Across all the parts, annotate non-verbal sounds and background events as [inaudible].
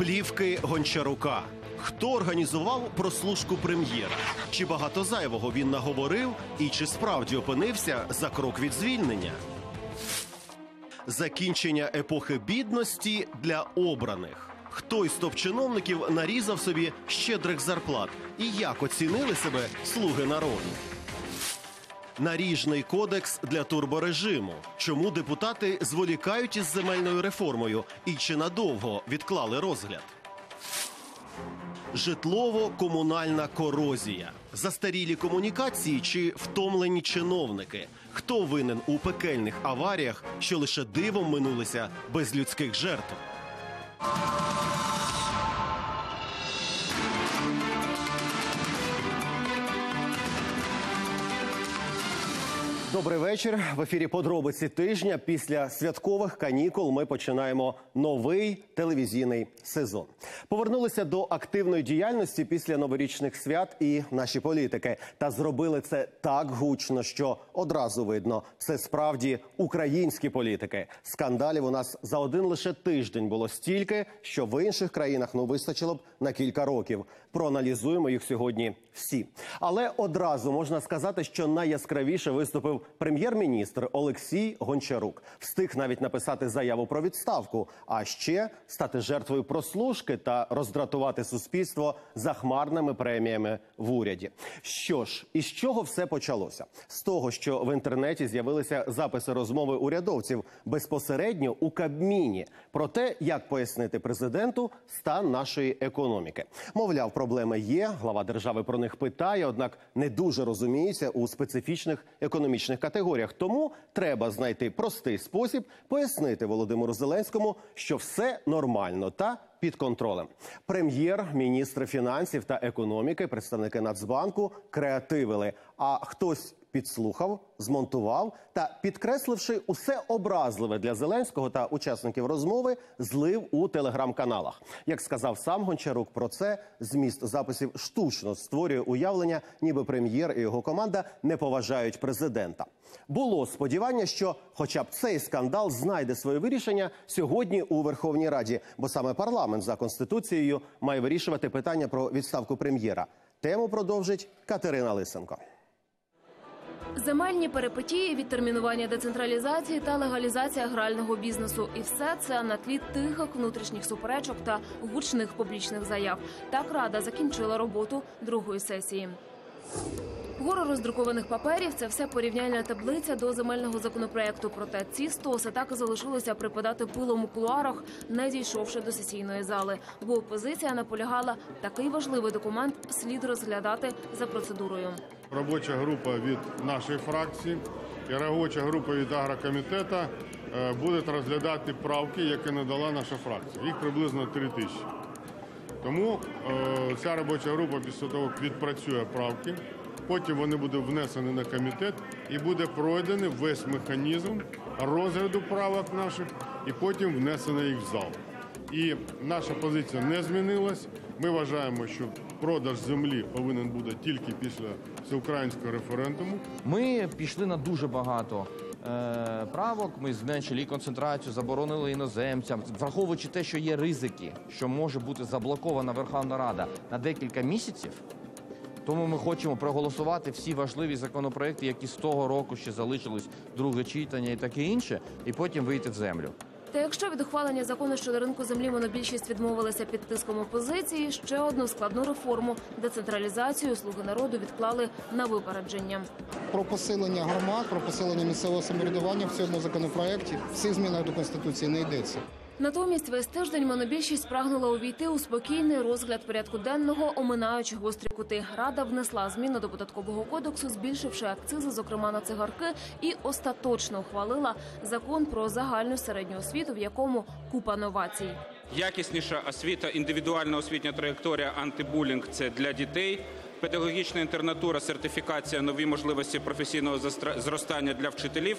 Плівки Гончарука. Хто організував прослушку прем'єра? Чи багато зайвого він наговорив, і чи справді опинився за крок від звільнення? Закінчення епохи бідності для обраних. Хто із топ-чиновників нарізав собі щедрих зарплат? І як оцінили себе слуги народу? Наріжний кодекс для турборежиму. Чому депутати зволікають із земельною реформою і чи надовго відклали розгляд? Житлово-комунальна корозія, застарілі комунікації чи втомлені чиновники. Хто винен у пекельних аваріях, що лише дивом минулися без людських жертв? Добрий вечір. В ефірі подробиці тижня. Після святкових канікул ми починаємо новий телевізійний сезон. Повернулися до активної діяльності після новорічних свят і наші політики. Та зробили це так гучно, що одразу видно, це справді українські політики. Скандалів у нас за один лише тиждень було стільки, що в інших країнах ну вистачило б на кілька років. Проаналізуємо їх сьогодні всі. Але одразу можна сказати, що найяскравіше виступив прем'єр-міністр Олексій Гончарук. Встиг навіть написати заяву про відставку, а ще стати жертвою прослушки та роздратувати суспільство захмарними преміями в уряді. Що ж, із чого все почалося? З того, що в інтернеті з'явилися записи розмови урядовців безпосередньо у Кабміні про те, як пояснити президенту стан нашої економіки. Мовляв, проблеми є. Глава держави про них питає, однак не дуже розуміється у специфічних економічних категоріях. Тому треба знайти простий спосіб пояснити Володимиру Зеленському, що все нормально та під контролем. Прем'єр, міністри фінансів та економіки, представники Нацбанку креативили. А хтось підслухав, змонтував та, підкресливши усе образливе для Зеленського та учасників розмови, злив у телеграм-каналах. Як сказав сам Гончарук, про це зміст записів штучно створює уявлення, ніби прем'єр і його команда не поважають президента. Було сподівання, що, хоча б цей скандал знайде своє вирішення сьогодні у Верховній Раді, бо саме парламент за конституцією має вирішувати питання про відставку прем'єра. Тему продовжить Катерина Лисенко. Земельні перепитії, відтермінування децентралізації та легалізація грального бізнесу. І все це на тлі тихих внутрішніх суперечок та гучних публічних заяв. Так рада закінчила роботу другої сесії. Гору роздрукованих паперів це все порівняльна таблиця до земельного законопроекту. Проте ці стоси так і залишилися припадати пилом у кулуарах, не дійшовши до сесійної зали. Бо опозиція наполягала такий важливий документ слід розглядати за процедурою. Робоча група від нашої фракції і робоча група від агрокомітету е, будуть розглядати правки, які надала наша фракція. Їх приблизно 3 тисячі. Тому е, ця робоча група після того відпрацює правки. Потім вони будуть внесені на комітет і буде пройдений весь механізм розгляду правок наших, і потім внесено їх в зал. І наша позиція не змінилась. Ми вважаємо, що продаж землі повинен бути тільки після всеукраїнського референдуму. Ми пішли на дуже багато е, правок. Ми зменшили концентрацію, заборонили іноземцям, враховуючи те, що є ризики, що може бути заблокована Верховна Рада на декілька місяців. Тому ми хочемо проголосувати всі важливі законопроекти, які з того року ще залишились друге читання і таке інше, і потім вийти в землю. Та якщо від ухвалення закону щодо ринку землі монобільшість відмовилася під тиском опозиції, ще одну складну реформу децентралізацію слуги народу відклали на випередження. про посилення громад, про посилення місцевого самоврядування в цьому законопроекті в цих змінах до конституції не йдеться. Натомість весь тиждень монобільшість прагнула увійти у спокійний розгляд порядку денного, оминаючи гострі кути. Рада внесла зміни до податкового кодексу, збільшивши акцизи, зокрема на цигарки, і остаточно ухвалила закон про загальну середню освіту, в якому купа новацій. Якісніша освіта, індивідуальна освітня траєкторія, антибулінг це для дітей. Педагогічна інтернатура, сертифікація, нові можливості професійного зростання для вчителів,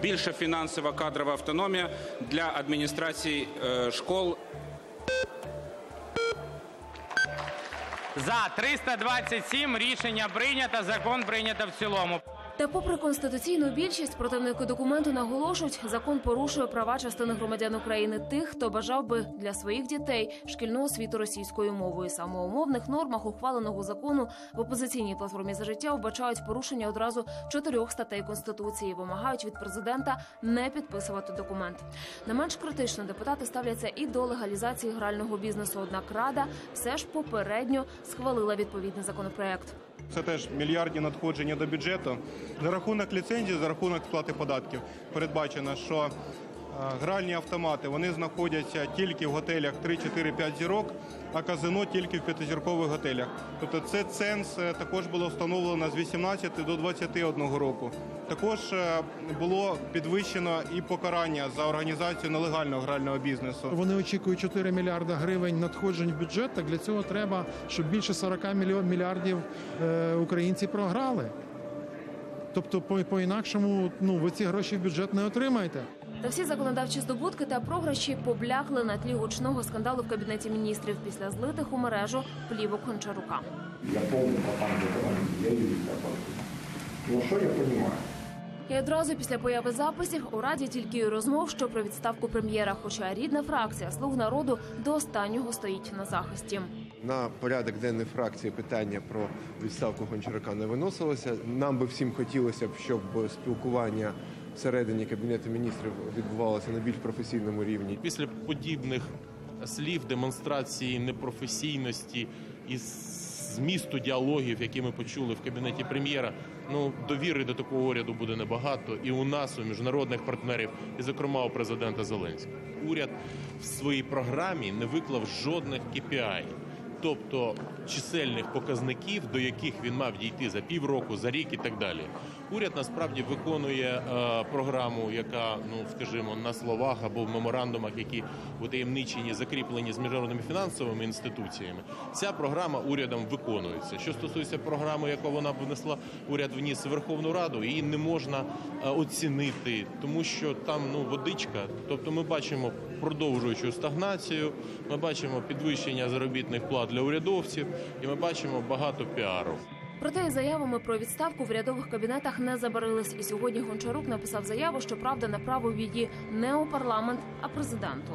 більша фінансова кадрова автономія для адміністрацій е, школ За 327 рішення прийнято, закон прийнято в цілому. Та, попри конституційну більшість, противники документу наголошують, закон порушує права частини громадян України тих, хто бажав би для своїх дітей шкільну освіту російською мовою. У нормах ухваленого закону в опозиційній платформі за життя вбачають порушення одразу чотирьох статей конституції. Вимагають від президента не підписувати документ. Не менш критично депутати ставляться і до легалізації грального бізнесу. Однак рада все ж попередньо схвалила відповідний законопроект. Це теж мільярдні надходження до бюджету. За рахунок ліцензії, за рахунок сплати податків передбачено, що гральні автомати вони знаходяться тільки в готелях 3, 4, 5 зірок, а казино тільки в п'ятизіркових готелях. Тобто це ценз е, також було встановлено з 18 до 21 року. Також е, було підвищено і покарання за організацію нелегального грального бізнесу. Вони очікують 4 мільярди гривень надходжень в бюджет. Так для цього треба, щоб більше 40 мільйон мільярдів е, українці програли. Тобто, по, по-інакшому, ну ви ці гроші в бюджет не отримаєте. Та всі законодавчі здобутки та програші поблякли на тлі гучного скандалу в кабінеті міністрів після злитих у мережу плівок Гончарука. Я помню, по я юрист Ну что я понимаю? І одразу після появи записів у раді тільки й розмов, що про відставку прем'єра. Хоча рідна фракція слуг народу до останнього стоїть на захисті. На порядок денний фракції питання про відставку Гончарука не виносилося. Нам би всім хотілося б, щоб спілкування всередині кабінету міністрів відбувалося на більш професійному рівні. Після подібних слів, демонстрації непрофесійності і змісту діалогів, які ми почули в кабінеті прем'єра, ну довіри до такого уряду буде небагато. І у нас, у міжнародних партнерів, і зокрема у президента Зеленського. Уряд в своїй програмі не виклав жодних KPI. Тобто чисельних показників, до яких він мав дійти за півроку, за рік і так далі. Уряд насправді виконує е, програму, яка, ну скажімо, на словах або в меморандумах, які утаємничені, закріплені з міжнародними фінансовими інституціями. Ця програма урядом виконується. Що стосується програми, яку вона внесла, уряд вніс в Верховну Раду, її не можна е, оцінити, тому що там ну водичка. Тобто, ми бачимо продовжуючу стагнацію, ми бачимо підвищення заробітних плат для урядовців, і ми бачимо багато піару. Проте заявами про відставку в рядових кабінетах не забарились. І сьогодні Гончарук написав заяву, що правда направив її не у парламент, а президенту.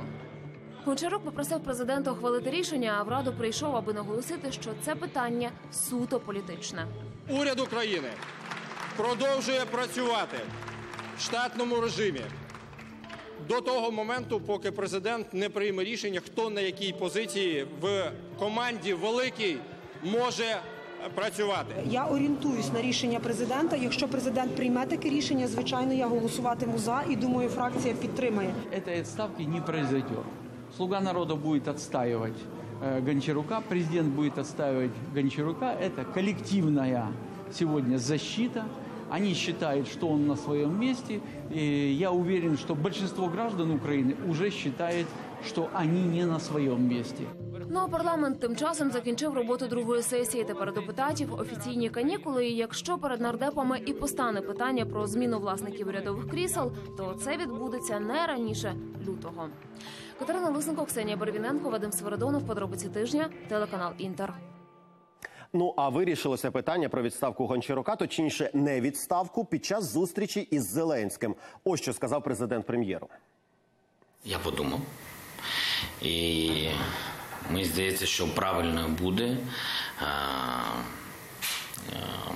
Гончарук попросив президента ухвалити рішення, а в раду прийшов, аби наголосити, що це питання суто політичне. Уряд України продовжує працювати в штатному режимі до того моменту, поки президент не прийме рішення, хто на якій позиції в команді великій може працювати. Я орієнтуюсь на рішення президента. Якщо президент прийме таке рішення, звичайно, я голосуватиму за і думаю, фракція підтримає. Этой отставки не произойдет. Слуга народа будет отстаивать э, Гончарука, президент будет отстаивать Гончарука. Это коллективная сегодня защита. Они считают, что он на своем месте. И я уверен, что большинство граждан Украины уже считает, что они не на своем месте. Ну а парламент тим часом закінчив роботу другої сесії. Тепер у депутатів офіційні канікули. І якщо перед нардепами і постане питання про зміну власників урядових крісел, то це відбудеться не раніше лютого. Катерина Лисенко, Ксенія Барвіненко, Вадим Сверодонов. Подробиці тижня, телеканал Інтер. Ну а вирішилося питання про відставку Гончарука, точніше, не відставку під час зустрічі із Зеленським. Ось що сказав президент прем'єру. Я подумав. І мені здається, що правильно буде.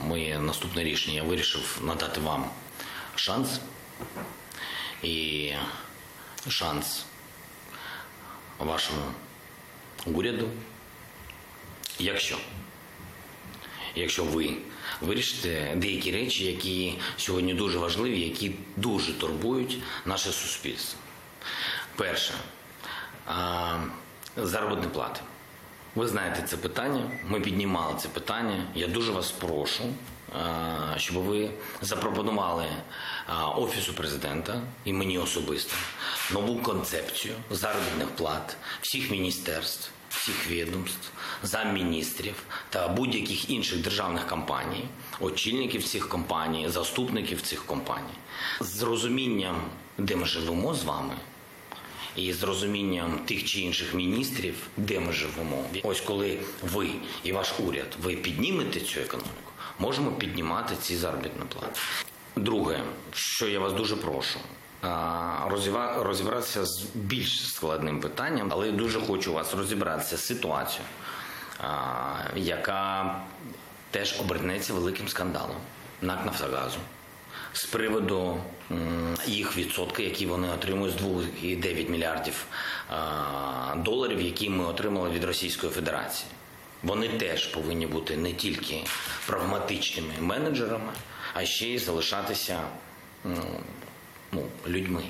Моє наступне рішення я вирішив надати вам шанс. І шанс вашому уряду. Якщо якщо ви вирішите деякі речі, які сьогодні дуже важливі, які дуже турбують наше суспільство. Перше заробітні плати. Ви знаєте це питання. Ми піднімали це питання. Я дуже вас прошу, щоб ви запропонували офісу президента і мені особисто нову концепцію заробітних плат всіх міністерств, всіх відомств, замміністрів та будь-яких інших державних компаній, очільників цих компаній, заступників цих компаній, з розумінням, де ми живемо з вами. І з розумінням тих чи інших міністрів, де ми живемо, ось коли ви і ваш уряд ви піднімете цю економіку, можемо піднімати ці заробітні плати. Друге, що я вас дуже прошу. Розібратися з більш складним питанням, але я дуже хочу вас розібратися з ситуацією, яка теж обернеться великим скандалом НАК Нафтогазу з приводу їх відсотки, які вони отримують з 2,9 мільярдів доларів, які ми отримали від Російської Федерації. Вони теж повинні бути не тільки прагматичними менеджерами, а ще й залишатися ну, людьми.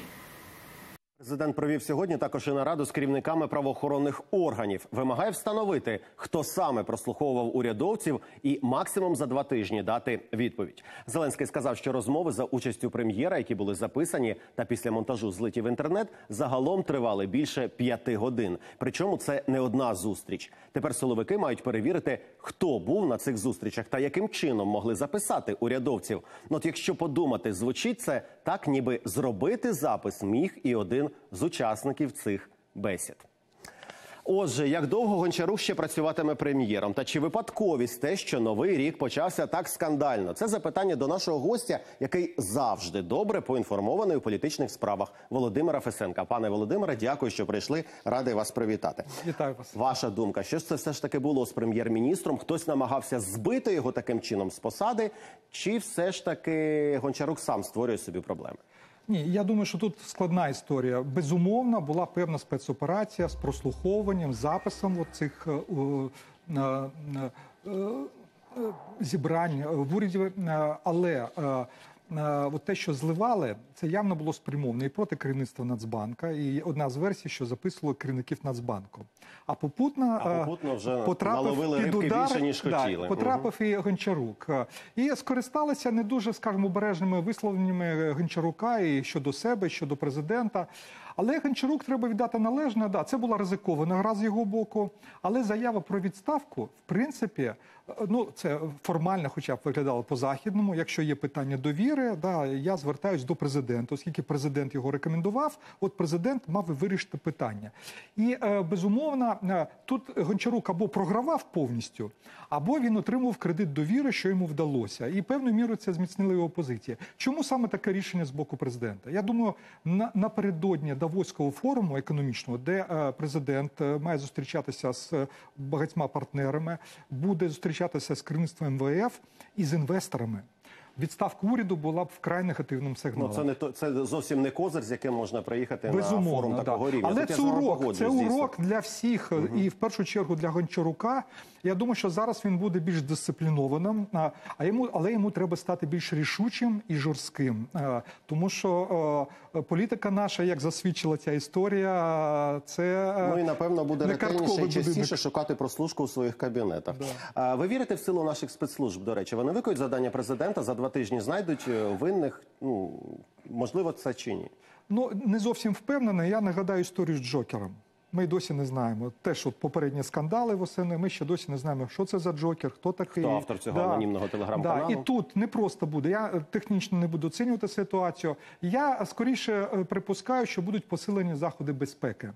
Президент провів сьогодні також і нараду з керівниками правоохоронних органів. Вимагає встановити, хто саме прослуховував урядовців, і максимум за два тижні дати відповідь. Зеленський сказав, що розмови за участю прем'єра, які були записані та після монтажу злиті в інтернет, загалом тривали більше п'яти годин. Причому це не одна зустріч. Тепер силовики мають перевірити, хто був на цих зустрічах та яким чином могли записати урядовців. Ну, От якщо подумати, звучить це так, ніби зробити запис міг і один з учасників цих бесід. Отже, як довго Гончарук ще працюватиме прем'єром? Та чи випадковість те, що новий рік почався так скандально? Це запитання до нашого гостя, який завжди добре поінформований у політичних справах Володимира Фесенка. Пане Володимире, дякую, що прийшли. Радий вас привітати. Вітаю вас. Ваша думка, що ж це все ж таки було з прем'єр-міністром? Хтось намагався збити його таким чином з посади, чи все ж таки Гончарук сам створює собі проблеми? Ні, я думаю, що тут складна історія. Безумовно, була певна спецоперація з прослуховуванням, записом цих е, е, е, зібрань в уряді, але от те, що зливали, це явно було спрямовано і проти керівництва Нацбанка, і одна з версій, що записували керівників Нацбанку. А попутно, А е, попутно вже потрапив під удар, більше, ніж да, хотіли. потрапив і Гончарук. Е, І скористалися не дуже, скажімо, обережними висловленнями Гончарука і щодо себе, і щодо президента. Але Гончарук треба віддати належне. Да, це була ризикована гра з його боку. Але заява про відставку, в принципі, е, ну це формально, хоча б виглядало по західному. Якщо є питання довіри, да, я звертаюсь до президента, оскільки президент його рекомендував. От президент мав вирішити питання. І е, безумовно, е, тут Гончарук або програвав повністю, або він отримав кредит довіри, що йому вдалося. І певною мірою це зміцнило його позиції. Чому саме таке рішення з боку президента? Я думаю, на, напередодні Давоського форуму економічного, де е, президент має зустрічатися з багатьма партнерами, буде зустрічатися з керівництвом МВФ і з інвесторами. Відставка уряду була б вкрай негативним Ну сигналом. це не то це зовсім не козир, з яким можна приїхати на форум такого да. рівня. Але Тут це урок, це урок для всіх, і в першу чергу для Гончарука. Я думаю, що зараз він буде більш дисциплінованим, а йому, але йому треба стати більш рішучим і жорстким. Тому що політика наша, як засвідчила ця історія, це Ну і напевно буде ретельніше і частіше будинок. шукати прослушку у своїх кабінетах. А ви вірите в силу наших спецслужб? До речі, вони виконують завдання президента за два тижні, знайдуть е, винних. Ну можливо, це чи ні? Ну не зовсім впевнений. Я нагадаю історію з Джокером. Ми досі не знаємо. Теж от попередні скандали восени. Ми ще досі не знаємо, що це за Джокер, хто такий. Хто автор цього анонімного телеграм-каналу? Да. І тут не просто буде. Я е, технічно не буду оцінювати ситуацію. Я скоріше е, припускаю, що будуть посилені заходи безпеки.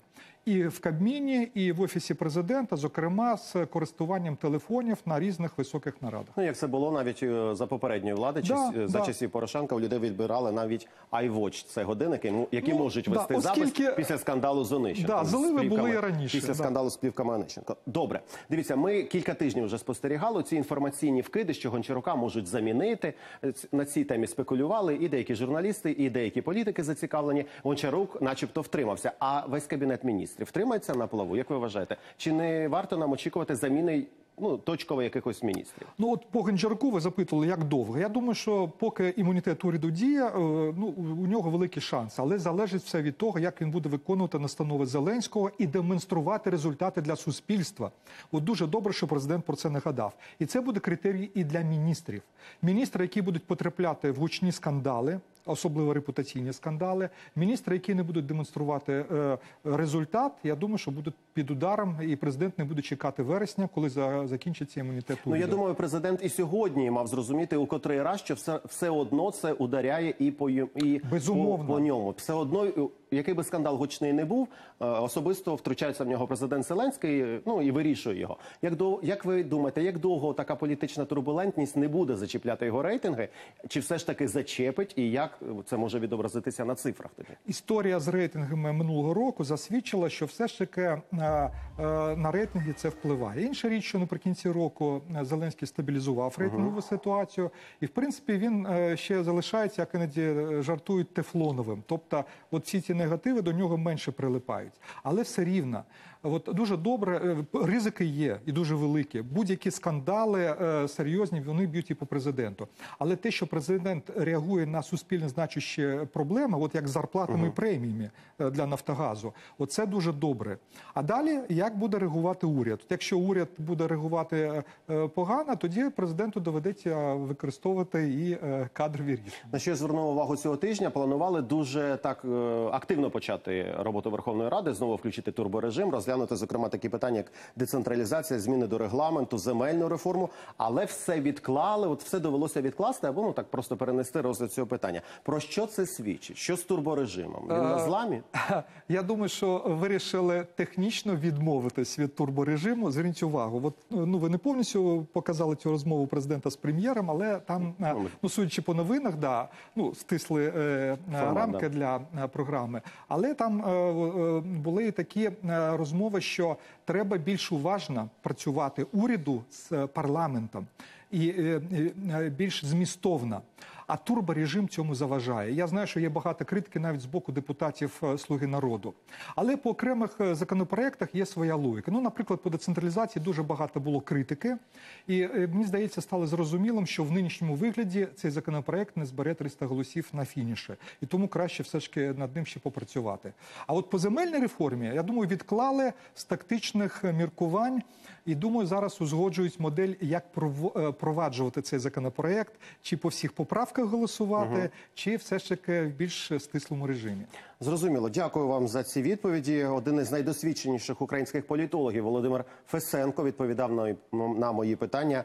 І в Кабміні, і в офісі президента, зокрема з користуванням телефонів на різних високих нарадах. Ну як це було навіть е, за попередньої влади, Да, час- за да. часів Порошенка у людей відбирали навіть iWatch. Це годинники, ну, які Ну, можуть да, вести оскільки- запис після скандалу з Онищенком. Да, заливи були плівками- і раніше, Після да. скандалу з плівками Онищенко. Добре, дивіться, ми кілька тижнів вже спостерігали ці інформаційні вкиди, що Гончарука можуть замінити. Е, На цій темі спекулювали і деякі журналісти, і деякі політики зацікавлені. Гончарук, начебто, втримався. А весь кабінет міністрів втримається на плаву. Як ви вважаєте? Чи не варто нам очікувати заміни ну точково якихось міністрів? Ну от по Гончаруку ви запитували, як довго. Я думаю, що поки імунітет уряду діє, е, ну у нього великі шанси, але залежить все від того, як він буде виконувати настанови Зеленського і демонструвати результати для суспільства. От дуже добре, що президент про це нагадав. І це буде критерій і для міністрів. Міністри, які будуть потрапляти в гучні скандали. Особливо репутаційні скандали. Міністри, які не будуть демонструвати е, результат, я думаю, що будуть під ударом, і президент не буде чекати вересня, коли за, закінчиться імунітет. Ну я думаю, президент і сьогодні мав зрозуміти у котрий раз, що все, все одно це ударяє і по і Безумовно. По, по ньому. Все одно який би скандал гучний не був, е, особисто втручається в нього президент Зеленський, е, ну і вирішує його. Як до як ви думаєте, як довго така політична турбулентність не буде зачіпляти його рейтинги? Чи все ж таки зачепить, і як це може відобразитися на цифрах? Тоді Історія з рейтингами минулого року засвідчила, що все ж таки е, е, на рейтинги це впливає. Інша річ, що наприкінці року Зеленський стабілізував рейтингову ситуацію, і в принципі він ще залишається, як іноді жартують, тефлоновим. Тобто, от всі ці негативи до нього менше прилипають. Але все рівно, от дуже добре, е, ризики є і дуже великі. Будь-які скандали е, серйозні вони б'ють і по президенту. Але те, що президент реагує на суспільно значущі проблеми, от як з зарплатами і преміями е, для Нафтогазу, оце дуже добре. А далі як буде реагувати уряд? От Якщо уряд буде реагувати погано, тоді президенту доведеться використовувати і кадрові рішення. На що я звернув увагу цього тижня, планували дуже так активно почати роботу Верховної Ради, знову включити турборежим, розглянути зокрема такі питання, як децентралізація, зміни до регламенту, земельну реформу, але все відклали. От все довелося відкласти, або ну так просто перенести розгляд цього питання. Про що це свідчить? Що з турборежимом? Він на Е, зламі? [laughs] Я думаю, що вирішили технічно відмовитись від турборежиму. Зверніть увагу, от ну ви не повністю показали цю розмову президента з прем'єром, але там е, ну судячи по новинах, да ну стисли е, Формат, рамки да. для е, програми. Але там е, е, були такі е, розмови, що треба більш уважно працювати уряду з е, парламентом і е, е, більш змістовно. А турборежим цьому заважає. Я знаю, що є багато критики навіть з боку депутатів е, Слуги народу. Але по окремих е, законопроектах є своя логіка. Ну, наприклад, по децентралізації дуже багато було критики, і е, мені здається, стало зрозумілим, що в нинішньому вигляді цей законопроект не збере 300 голосів на фініші, і тому краще все ж таки над ним ще попрацювати. А от по земельній реформі, я думаю, відклали з тактичних міркувань. І думаю, зараз узгоджують модель, як проваджувати цей законопроект, чи по всіх поправках голосувати, угу. чи все ж таки в більш стислому режимі. Зрозуміло. Дякую вам за ці відповіді. Один із найдосвідченіших українських політологів Володимир Фесенко відповідав на, на мої питання.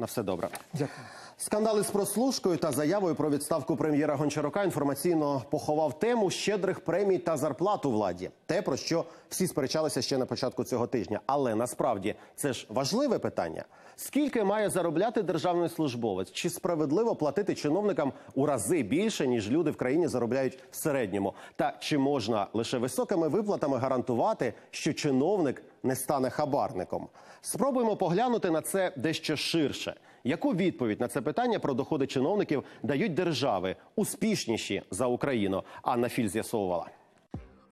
На все добре. Дякую. Скандали з прослушкою та заявою про відставку прем'єра Гончарука інформаційно поховав тему щедрих премій та зарплат у владі. Те, про що всі сперечалися ще на початку цього тижня. Але насправді це ж важливе питання. Скільки має заробляти державний службовець? Чи справедливо платити чиновникам у рази більше, ніж люди в країні заробляють в середньому? Та чи можна лише високими виплатами гарантувати, що чиновник не стане хабарником? Спробуємо поглянути на це дещо ширше. Яку відповідь на це питання про доходи чиновників дають держави успішніші за Україну? Анна Філь з'ясовувала.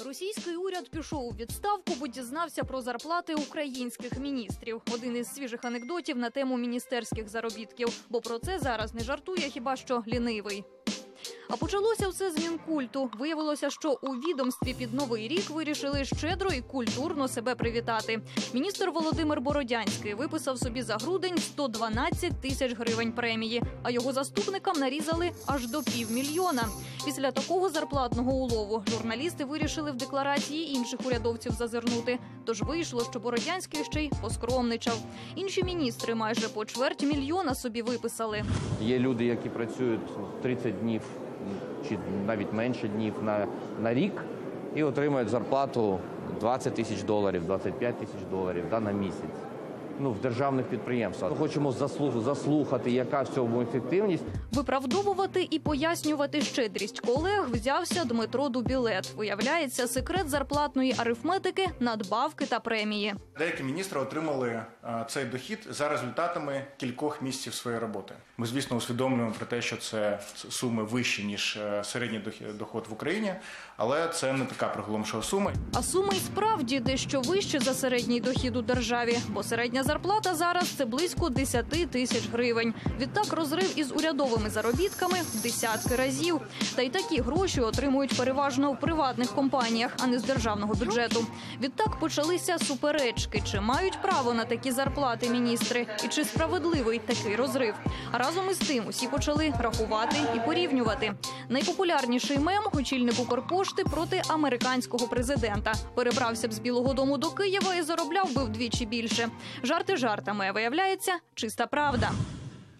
Російський уряд пішов у відставку, бо дізнався про зарплати українських міністрів. Один із свіжих анекдотів на тему міністерських заробітків. Бо про це зараз не жартує хіба що лінивий. А почалося все з мінкульту. Виявилося, що у відомстві під новий рік вирішили щедро і культурно себе привітати. Міністр Володимир Бородянський виписав собі за грудень 112 тисяч гривень премії, а його заступникам нарізали аж до півмільйона. Після такого зарплатного улову журналісти вирішили в декларації інших урядовців зазирнути. Тож вийшло, що Бородянський ще й поскромничав. Інші міністри майже по чверть мільйона собі виписали. Є люди, які працюють 30 днів чи навіть менше днів на, на рік і отримують зарплату 20 тисяч доларів, 25 тисяч доларів да, на місяць. Ну, в державних підприємствах. Хочемо заслух, заслухати, яка в цьому ефективність. Виправдовувати і пояснювати щедрість колег взявся Дмитро Дубілет. Виявляється, секрет зарплатної арифметики, надбавки та премії. Деякі міністри отримали е, цей дохід за результатами кількох місяців своєї роботи. Ми, звісно, усвідомлюємо про те, що це суми вищі ніж е, середній доход в Україні, але це не така приголомшова сума. А суми й справді дещо вище за середній дохід у державі, бо середня зарплата зараз це близько 10 тисяч гривень. Відтак розрив із урядовими заробітками в десятки разів. Та й такі гроші отримують переважно в приватних компаніях, а не з державного бюджету. Відтак почалися суперечки, чи мають право на такі зарплати міністри, і чи справедливий такий розрив. Разом із тим усі почали рахувати і порівнювати. Найпопулярніший мем очільник Укрпошти проти американського президента. Перебрався б з Білого Дому до Києва і заробляв би вдвічі більше. Жарти жартами, виявляється, чиста правда.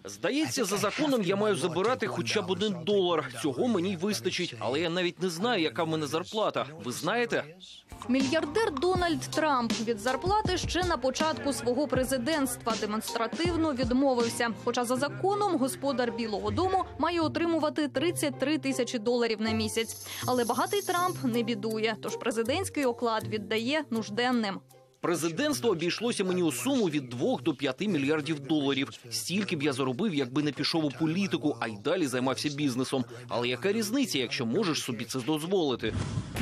Здається, за законом я маю забирати хоча б один долар. Цього мені й вистачить, але я навіть не знаю, яка в мене зарплата. Ви знаєте? Мільярдер Дональд Трамп від зарплати ще на початку свого президентства демонстративно відмовився. Хоча за законом господар Білого Дому має отримувати 33 тисячі доларів на місяць. Але багатий Трамп не бідує, тож президентський оклад віддає нужденним. Президентство обійшлося мені у суму від 2 до 5 мільярдів доларів. Стільки б я заробив, якби не пішов у політику, а й далі займався бізнесом. Але яка різниця, якщо можеш собі це дозволити?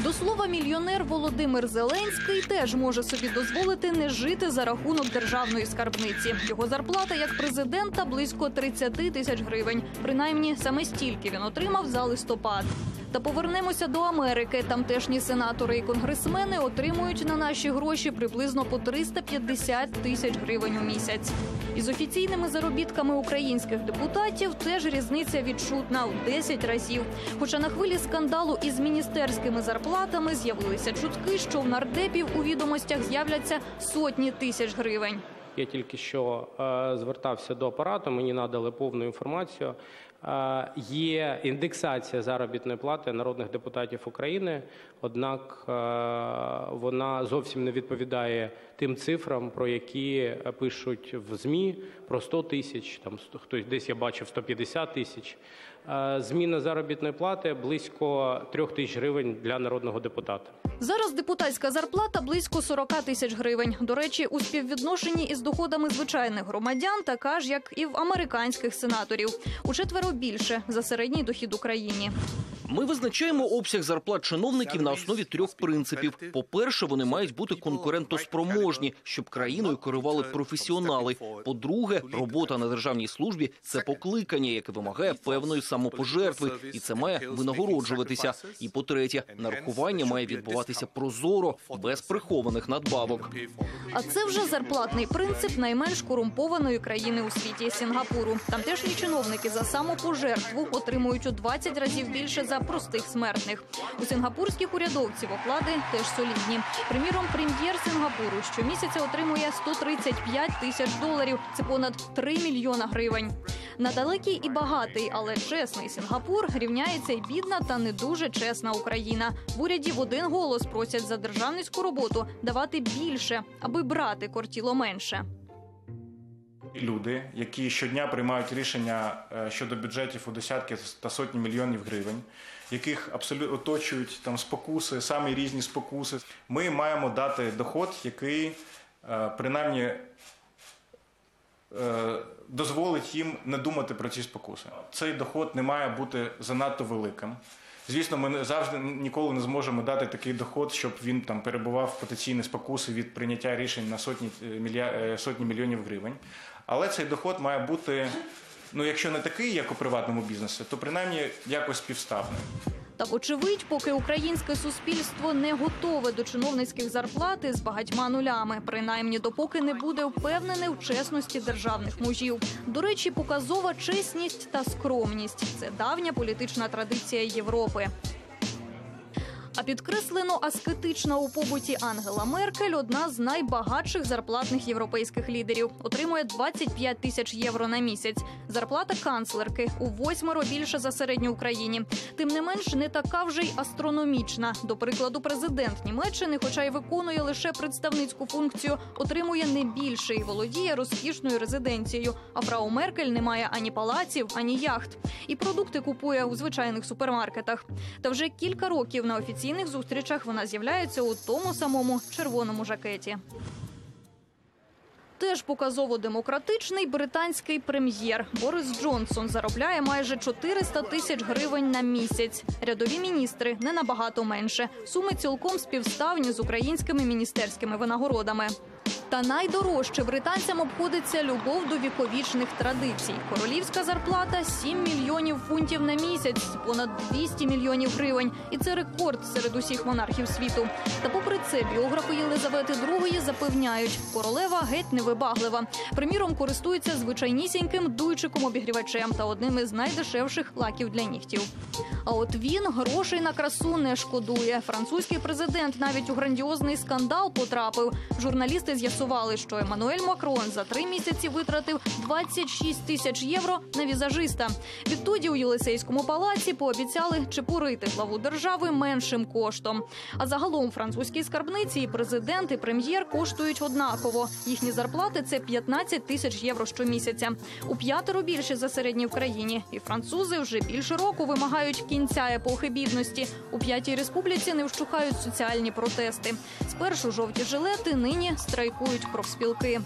До слова, мільйонер Володимир Зеленський теж може собі дозволити не жити за рахунок державної скарбниці. Його зарплата як президента близько 30 тисяч гривень. Принаймні саме стільки він отримав за листопад. Та повернемося до Америки. Тамтешні сенатори і конгресмени отримують на наші гроші приблизно по 350 тисяч гривень у місяць. Із офіційними заробітками українських депутатів теж різниця відчутна у 10 разів. Хоча на хвилі скандалу із міністерськими зарплатами з'явилися чутки, що в нардепів у відомостях з'являться сотні тисяч гривень. Я тільки що е, звертався до апарату, мені надали повну інформацію. Е, є індексація заробітної плати народних депутатів України, однак е, вона зовсім не відповідає тим цифрам, про які пишуть в ЗМІ про 100 тисяч, там хтось десь я бачив 150 тисяч. Е, Зміна заробітної плати близько 3 тисяч гривень для народного депутата. Зараз депутатська зарплата близько 40 тисяч гривень. До речі, у співвідношенні із доходами звичайних громадян, така ж як і в американських сенаторів, у четверо більше за середній дохід Україні. Ми визначаємо обсяг зарплат чиновників на основі трьох принципів: по-перше, вони мають бути конкурентоспроможні, щоб країною керували професіонали. По-друге, робота на державній службі це покликання, яке вимагає певної самопожертви, і це має винагороджуватися. І по-третє, нарахування має відбуватися прозоро, без прихованих надбавок. А це вже зарплатний принцип найменш корумпованої країни у світі Сінгапуру. Тамтешні чиновники за самопожертву отримують у 20 разів більше за простих смертних. У сінгапурських урядовців оклади теж солідні. Приміром, прем'єр Сінгапуру щомісяця отримує 135 тисяч доларів. Це понад 3 мільйона гривень. На далекий і багатий, але чесний Сінгапур рівняється й бідна та не дуже чесна Україна. В уряді в один голос просять за державницьку роботу давати більше, аби брати кортіло менше. Люди, які щодня приймають рішення е, щодо бюджетів у десятки та сотні мільйонів гривень, яких абсолютно оточують там спокуси, самі різні спокуси. Ми маємо дати доход, який е, принаймні е, дозволить їм не думати про ці спокуси. Цей доход не має бути занадто великим. Звісно, ми завжди ніколи не зможемо дати такий доход, щоб він там перебував потенційні спокуси від прийняття рішень на сотні, е, мілья... е, сотні мільйонів гривень. Але цей доход має бути, ну якщо не такий, як у приватному бізнесі, то принаймні якось співставний. Так, очевидь, поки українське суспільство не готове до чиновницьких зарплат з багатьма нулями, принаймні допоки не буде впевнене в чесності державних мужів. До речі, показова чесність та скромність це давня політична традиція Європи. А підкреслено аскетична у побуті Ангела Меркель одна з найбагатших зарплатних європейських лідерів. Отримує 25 тисяч євро на місяць. Зарплата канцлерки у восьмеро більше за середню Україні. Тим не менш, не така вже й астрономічна. До прикладу, президент Німеччини, хоча й виконує лише представницьку функцію, отримує не більше і володіє розкішною резиденцією. А фрау Меркель не має ані палаців, ані яхт. І продукти купує у звичайних супермаркетах. Та вже кілька років на офіційних зустрічах вона з'являється у тому самому червоному жакеті. Теж показово демократичний британський прем'єр Борис Джонсон заробляє майже 400 тисяч гривень на місяць. Рядові міністри не набагато менше. Суми цілком співставні з українськими міністерськими винагородами. Та найдорожче британцям обходиться любов до віковічних традицій. Королівська зарплата 7 мільйонів фунтів на місяць, понад 200 мільйонів гривень. І це рекорд серед усіх монархів світу. Та попри це, біографи Єлизавети II запевняють, королева геть невибаглива. Приміром, користується звичайнісіньким дуйчиком обігрівачем та одним із найдешевших лаків для нігтів. А от він грошей на красу не шкодує. Французький президент навіть у грандіозний скандал потрапив. Журналісти з'ясували, що Еммануель Макрон за три місяці витратив 26 тисяч євро на візажиста. Відтоді у Єлисейському палаці пообіцяли чепурити главу держави меншим коштом. А загалом французькій скарбниці і президент, і прем'єр коштують однаково. Їхні зарплати це 15 тисяч євро щомісяця. У п'ятеро більше за середні в країні. І французи вже більше року вимагають кінця епохи бідності. У п'ятій республіці не вщухають соціальні протести. Спершу жовті жилети, нині страйкують профспілки.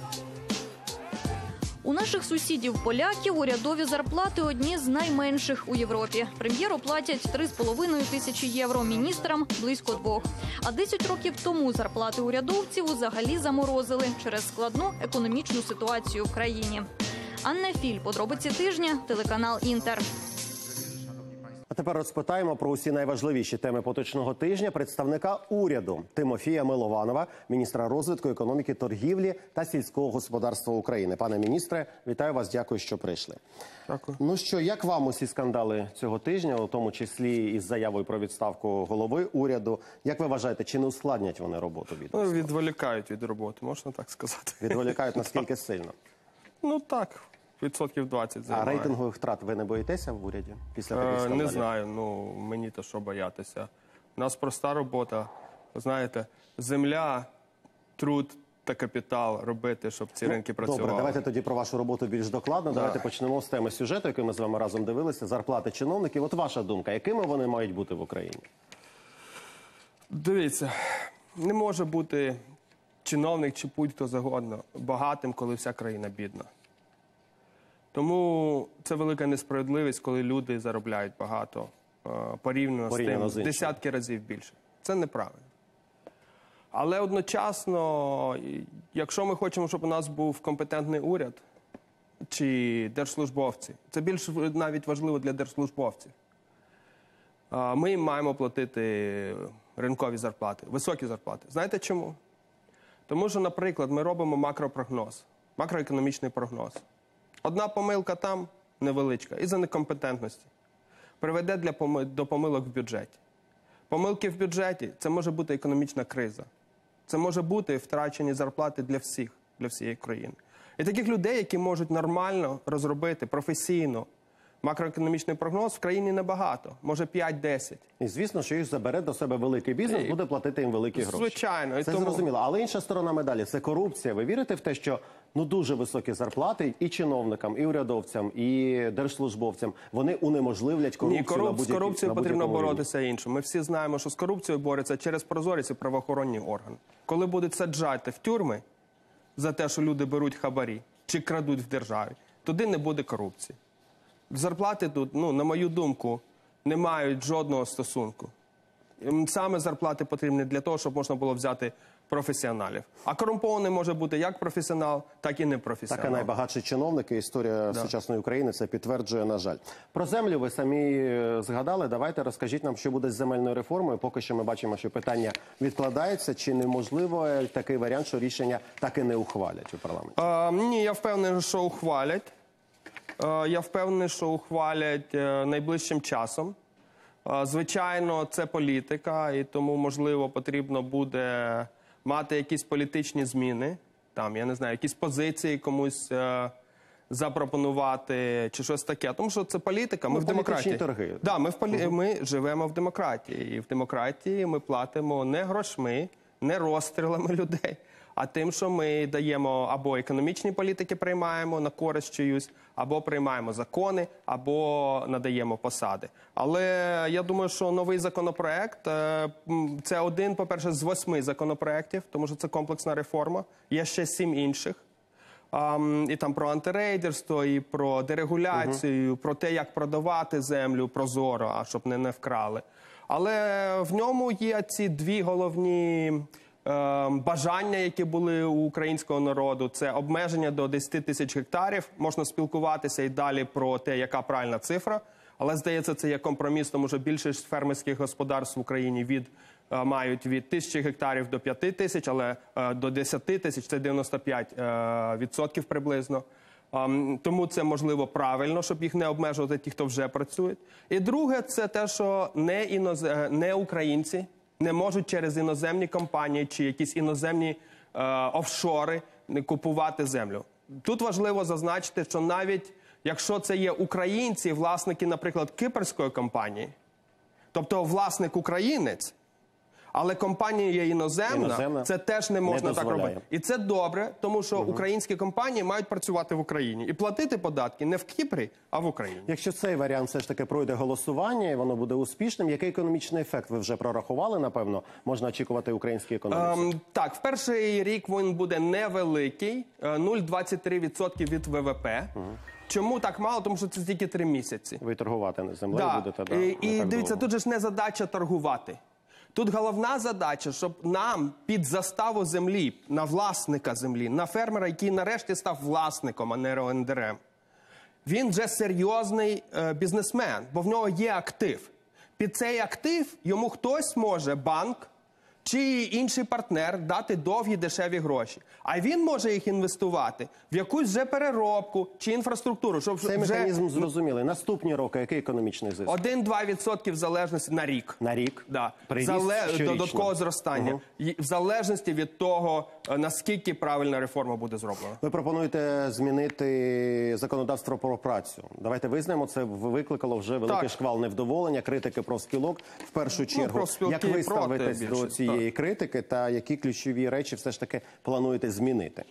У наших сусідів поляків урядові зарплати одні з найменших у Європі. Прем'єру платять 3,5 тисячі євро, міністрам близько двох. А 10 років тому зарплати урядовців взагалі заморозили через складну економічну ситуацію в країні. Анна Філь, подробиці тижня, телеканал Інтер. А тепер розпитаємо про усі найважливіші теми поточного тижня представника уряду Тимофія Милованова, міністра розвитку економіки, торгівлі та сільського господарства України. Пане міністре, вітаю вас. Дякую, що прийшли. Дякую. Ну що, як вам усі скандали цього тижня, у тому числі із заявою про відставку голови уряду? Як ви вважаєте, чи не ускладнять вони роботу від Ну, відволікають від роботи, можна так сказати. відволікають наскільки [laughs] сильно? Ну так, відсотків 20 А рейтингових втрат ви не боїтеся в уряді після таких Е, скандалів? Не знаю, ну мені то що боятися. У нас проста робота. Знаєте, земля, труд та капітал робити, щоб ці ринки працювали. Ну, Добре, давайте тоді про вашу роботу більш докладно. Да. Давайте почнемо з теми сюжету, який ми з вами разом дивилися. Зарплати чиновників. От ваша думка, якими вони мають бути в Україні? Дивіться, не може бути чиновник чи будь-хто загодно багатим, коли вся країна бідна. Тому це велика несправедливість, коли люди заробляють багато е, порівняно, Порівняно з з тим, іншими. десятки разів більше. Це неправильно. Але одночасно, якщо ми хочемо, щоб у нас був компетентний уряд чи держслужбовці, це більш навіть важливо для держслужбовців. А, Ми їм маємо платити ринкові зарплати, високі зарплати. Знаєте чому? Тому що, наприклад, ми робимо макропрогноз, макроекономічний прогноз. Одна помилка там невеличка, із-за некомпетентності приведе для поми- до помилок в бюджеті. Помилки в бюджеті це може бути економічна криза. Це може бути втрачені зарплати для всіх, для всієї країни. І таких людей, які можуть нормально розробити професійно макроекономічний прогноз, в країні небагато, може 5-10. І звісно, що їх забере до себе великий бізнес, буде платити їм великі гроші. Звичайно, і це тому- зрозуміло. Але інша сторона медалі це корупція. Ви вірите в те, що ну дуже високі зарплати і чиновникам, і урядовцям, і держслужбовцям вони унеможливлять корупцію Ні, коруп... на з корупцією на потрібно боротися іншим. Ми всі знаємо, що з корупцією борються через прозорість і правоохоронні органи. Коли будуть саджати в тюрми за те, що люди беруть хабарі чи крадуть в державі, туди не буде корупції. Зарплати тут, ну, на мою думку, не мають жодного стосунку. Саме зарплати потрібні для того, щоб можна було взяти професіоналів. А корумпований може бути як професіонал, так і непрофесіонал. Так, і найбагатші чиновники. Історія Да. сучасної України це підтверджує, на жаль. Про землю ви самі е, згадали. Давайте розкажіть нам, що буде з земельною реформою. Поки що ми бачимо, що питання відкладається. Чи неможливо е, такий варіант, що рішення так і не ухвалять у парламенті? Е, ні, я впевнений, що ухвалять. Е, я впевнений, що ухвалять е, найближчим часом. Е, звичайно, це політика, і тому, можливо, потрібно буде мати якісь політичні зміни. Там, я не знаю, якісь позиції комусь е, запропонувати чи щось таке. Тому що це політика. Ми Ну, в демократії. торги. Да, ми, в полі... ми живемо в демократії. І в демократії ми платимо не грошми, не розстрілами людей, а тим, що ми даємо або економічні політики приймаємо на користь чиюсь, або приймаємо закони, або надаємо посади. Але я думаю, що новий законопроект е, це один, по-перше, з восьми законопроєктів, тому що це комплексна реформа. Є ще сім інших. Ам, і там про антирейдерство, і про дерегуляцію, про те, як продавати землю прозоро, а щоб не, не вкрали. Але в ньому є ці дві головні бажання, які були у українського народу. Це обмеження до 10 тисяч гектарів. Можна спілкуватися і далі про те, яка правильна цифра. Але здається, це є компроміс, тому що більшість фермерських господарств в Україні від е, мають від тисячі гектарів до п'яти тисяч, але е, до 10 тисяч це 95 е, відсотків приблизно. Тому це можливо правильно, щоб їх не обмежувати ті, хто вже працюють. І друге, це те, що не іноз... не українці не можуть через іноземні компанії чи якісь іноземні е, офшори купувати землю. Тут важливо зазначити, що навіть якщо це є українці, власники, наприклад, кипрської компанії, тобто власник українець, але компанія є іноземна, Іноземна це теж не не можна так робити. І це добре, тому що українські компанії мають працювати в Україні і платити податки не в Кіпрі, а в Україні. Якщо цей варіант все ж таки пройде голосування і воно буде успішним, який економічний ефект ви вже прорахували? Напевно, можна очікувати українській економіці. Ем, так, в перший рік він буде невеликий, е, 0,23% від ВВП. Чому так мало? Тому що це тільки три місяці. Ви торгувати землею Да. будете да, і, і дивіться, довго. тут же ж не задача торгувати. Тут головна задача, щоб нам під заставу землі, на власника землі, на фермера, який нарешті став власником, а не РОНДРМ, він вже серйозний е, бізнесмен, бо в нього є актив. Під цей актив йому хтось може, банк чи інший партнер, дати довгі дешеві гроші. А він може їх інвестувати в якусь вже переробку чи інфраструктуру, щоб Цей вже механізм зрозумілий. Наступні роки, який економічний зиск? 1-2% в залежності на рік. На рік? Да. Зале... Додаткового зростання. Угу. В залежності від того, наскільки правильна реформа буде зроблена. Ви пропонуєте змінити законодавство про працю. Давайте визнаємо, це викликало вже великий Так. шквал невдоволення, критики профспілок. В першу чергу, профспілки як ви ставитесь більше, до цієї критики, та які ключові речі все ж таки плануєте змінити?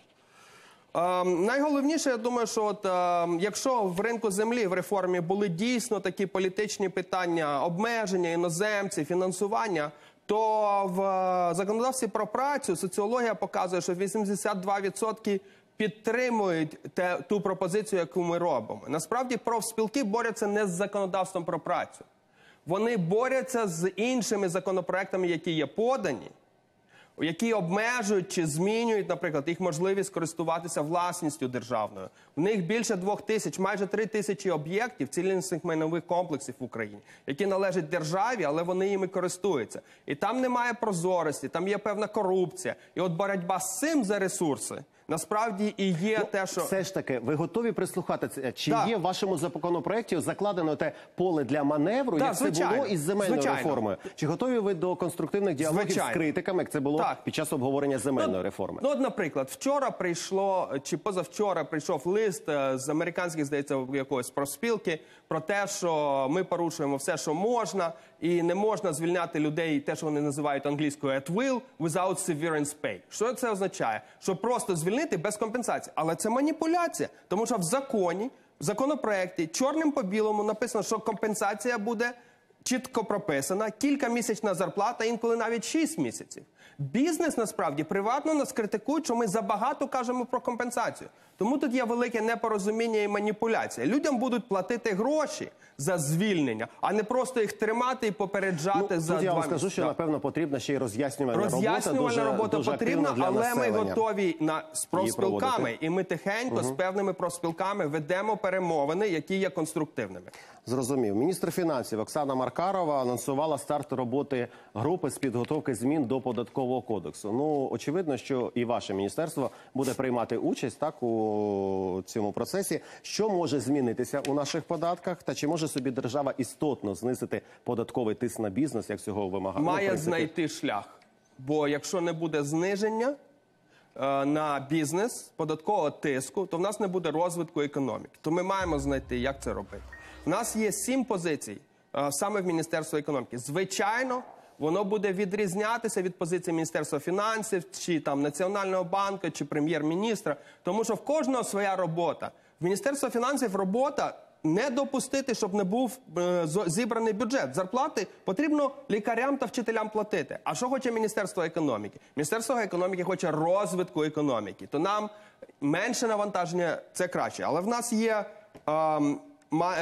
Ем, найголовніше, я думаю, що от, ем, якщо в ринку землі в реформі були дійсно такі політичні питання, обмеження іноземців, фінансування, то в е, законодавстві про працю соціологія показує, що 82% підтримують те, ту пропозицію, яку ми робимо. Насправді профспілки борються не з законодавством про працю. Вони борються з іншими законопроектами, які є подані, які обмежують чи змінюють, наприклад, їх можливість користуватися власністю державною. В них більше двох тисяч, майже три тисячі об'єктів цілісних майнових комплексів в Україні, які належать державі, але вони ними користуються. І там немає прозорості, там є певна корупція. І от боротьба з цим за ресурси насправді і є те, що Все ж таки, ви готові прислухатися? Чи Так. є в вашому законопроекті закладено те поле для маневру, Так, як це було із земельною Звичайно. реформою? Чи готові ви до конструктивних діалогів Звичайно. з критиками, як це було Так. під час обговорення земельної реформи? Ну, от, наприклад, вчора прийшло чи позавчора прийшов лист е, з американських, здається, якоїсь профспілки про те, що ми порушуємо все, що можна, і не можна звільняти людей, те, що вони називають англійською at will, without severance pay. Що це означає? Що просто звільнити без компенсації. Але це маніпуляція, тому що в законі, в законопроекті, чорним по білому написано, що компенсація буде чітко прописана, кількамісячна зарплата, інколи навіть 6 місяців. Бізнес насправді приватно нас критикують, що ми забагато кажемо про компенсацію. Тому тут є велике непорозуміння і маніпуляція. Людям будуть платити гроші за звільнення, а не просто їх тримати і попереджати за Тут я два вам скажу, місяці. що напевно потрібна ще й роз'яснювальна робота. Роз'яснювальна робота дуже потрібна, активна для але ми населення. готові на з профспілками, проводити. і ми тихенько з певними профспілками ведемо перемовини, які є конструктивними. Зрозумів. Міністр фінансів Оксана Маркарова анонсувала старт роботи групи з підготовки змін до податкового кодексу. Ну очевидно, що і ваше міністерство буде приймати участь так у цьому процесі. Що може змінитися у наших податках, та чи може собі держава істотно знизити податковий тиск на бізнес, як цього вимагає? Ну, має принципі, знайти шлях. Бо якщо не буде зниження е, на бізнес податкового тиску, то в нас не буде розвитку економіки. То ми маємо знайти, як це робити. У нас є сім позицій е, саме в Міністерстві економіки. Звичайно. Воно буде відрізнятися від позиції Міністерства фінансів, чи там Національного банку, чи прем'єр-міністра, тому що в кожного своя робота. В Міністерства фінансів робота не допустити, щоб не був е, зібраний бюджет. Зарплати потрібно лікарям та вчителям платити. А що хоче Міністерство економіки? Міністерство економіки хоче розвитку економіки. То нам менше навантаження це краще. Але в нас є. е,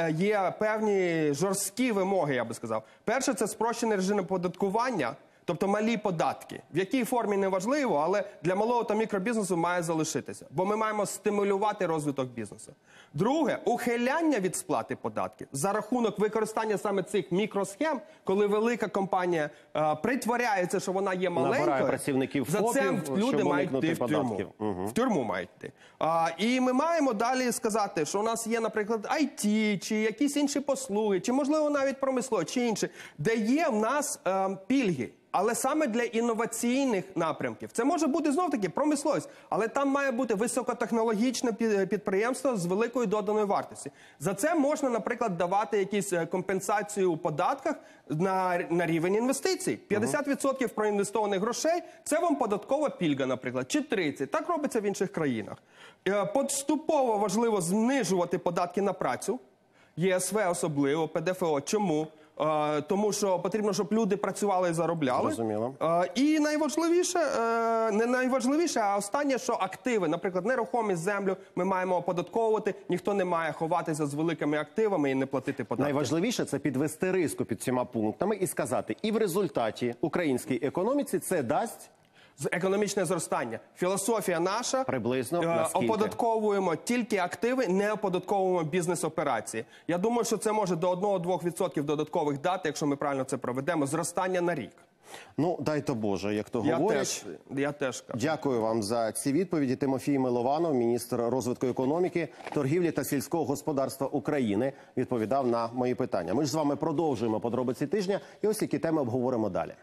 Є певні жорсткі вимоги, я би сказав. Перше, це спрощений режим оподаткування, тобто малі податки. В якій формі не важливо, але для малого та мікробізнесу має залишитися, бо ми маємо стимулювати розвиток бізнесу. Друге, ухиляння від сплати податків за рахунок використання саме цих мікросхем, коли велика компанія е, притворяється, що вона є маленькою. Набирає працівників за це ФОПів, люди щоб мають уникнути йти в тюрму. податків. Мгм. В тюрму мають йти. А, і ми маємо далі сказати, що у нас є, наприклад, IT, чи якісь інші послуги, чи можливо навіть промисло, чи інше, де є в нас е, пільги. Але саме для інноваційних напрямків це може бути знов таки промисловість, але там має бути високотехнологічне пі- підприємство з великою доданою вартості. За це можна, наприклад, давати якісь е, компенсації у податках на, на рівень інвестицій. 50% проінвестованих грошей це вам податкова пільга, наприклад, чи 30%. Так робиться в інших країнах. Е, Поступово важливо знижувати податки на працю. ЄСВ особливо, ПДФО. Чому? Тому що потрібно, щоб люди працювали і заробляли. Зрозуміло. І найважливіше, е, не найважливіше, а останнє, що активи, наприклад, нерухомість землю ми маємо оподатковувати. Ніхто не має ховатися з великими активами і не платити податки. Найважливіше це підвести риску під цими пунктами і сказати, і в результаті українській економіці це дасть економічне зростання. Філософія наша приблизно Е, оподатковуємо тільки активи, не оподатковуємо бізнес-операції. Я думаю, що це може до 1-2% додаткових дати, якщо ми правильно це проведемо, зростання на рік. Ну дай то Боже, як то Я теж, я теж кажу. Дякую вам за ці відповіді. Тимофій Милованов, міністр розвитку економіки, торгівлі та сільського господарства України, відповідав на мої питання. Ми ж з вами продовжуємо подробиці тижня, і ось які теми обговоримо далі.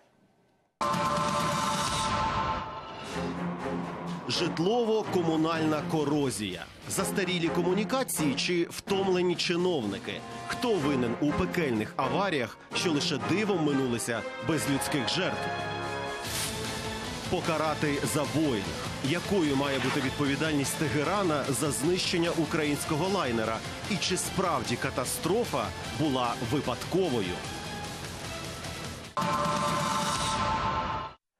Житлово-комунальна корозія, застарілі комунікації чи втомлені чиновники. Хто винен у пекельних аваріях, що лише дивом минулися без людських жертв? Покарати забойних. Якою має бути відповідальність Тегерана за знищення українського лайнера? І чи справді катастрофа була випадковою?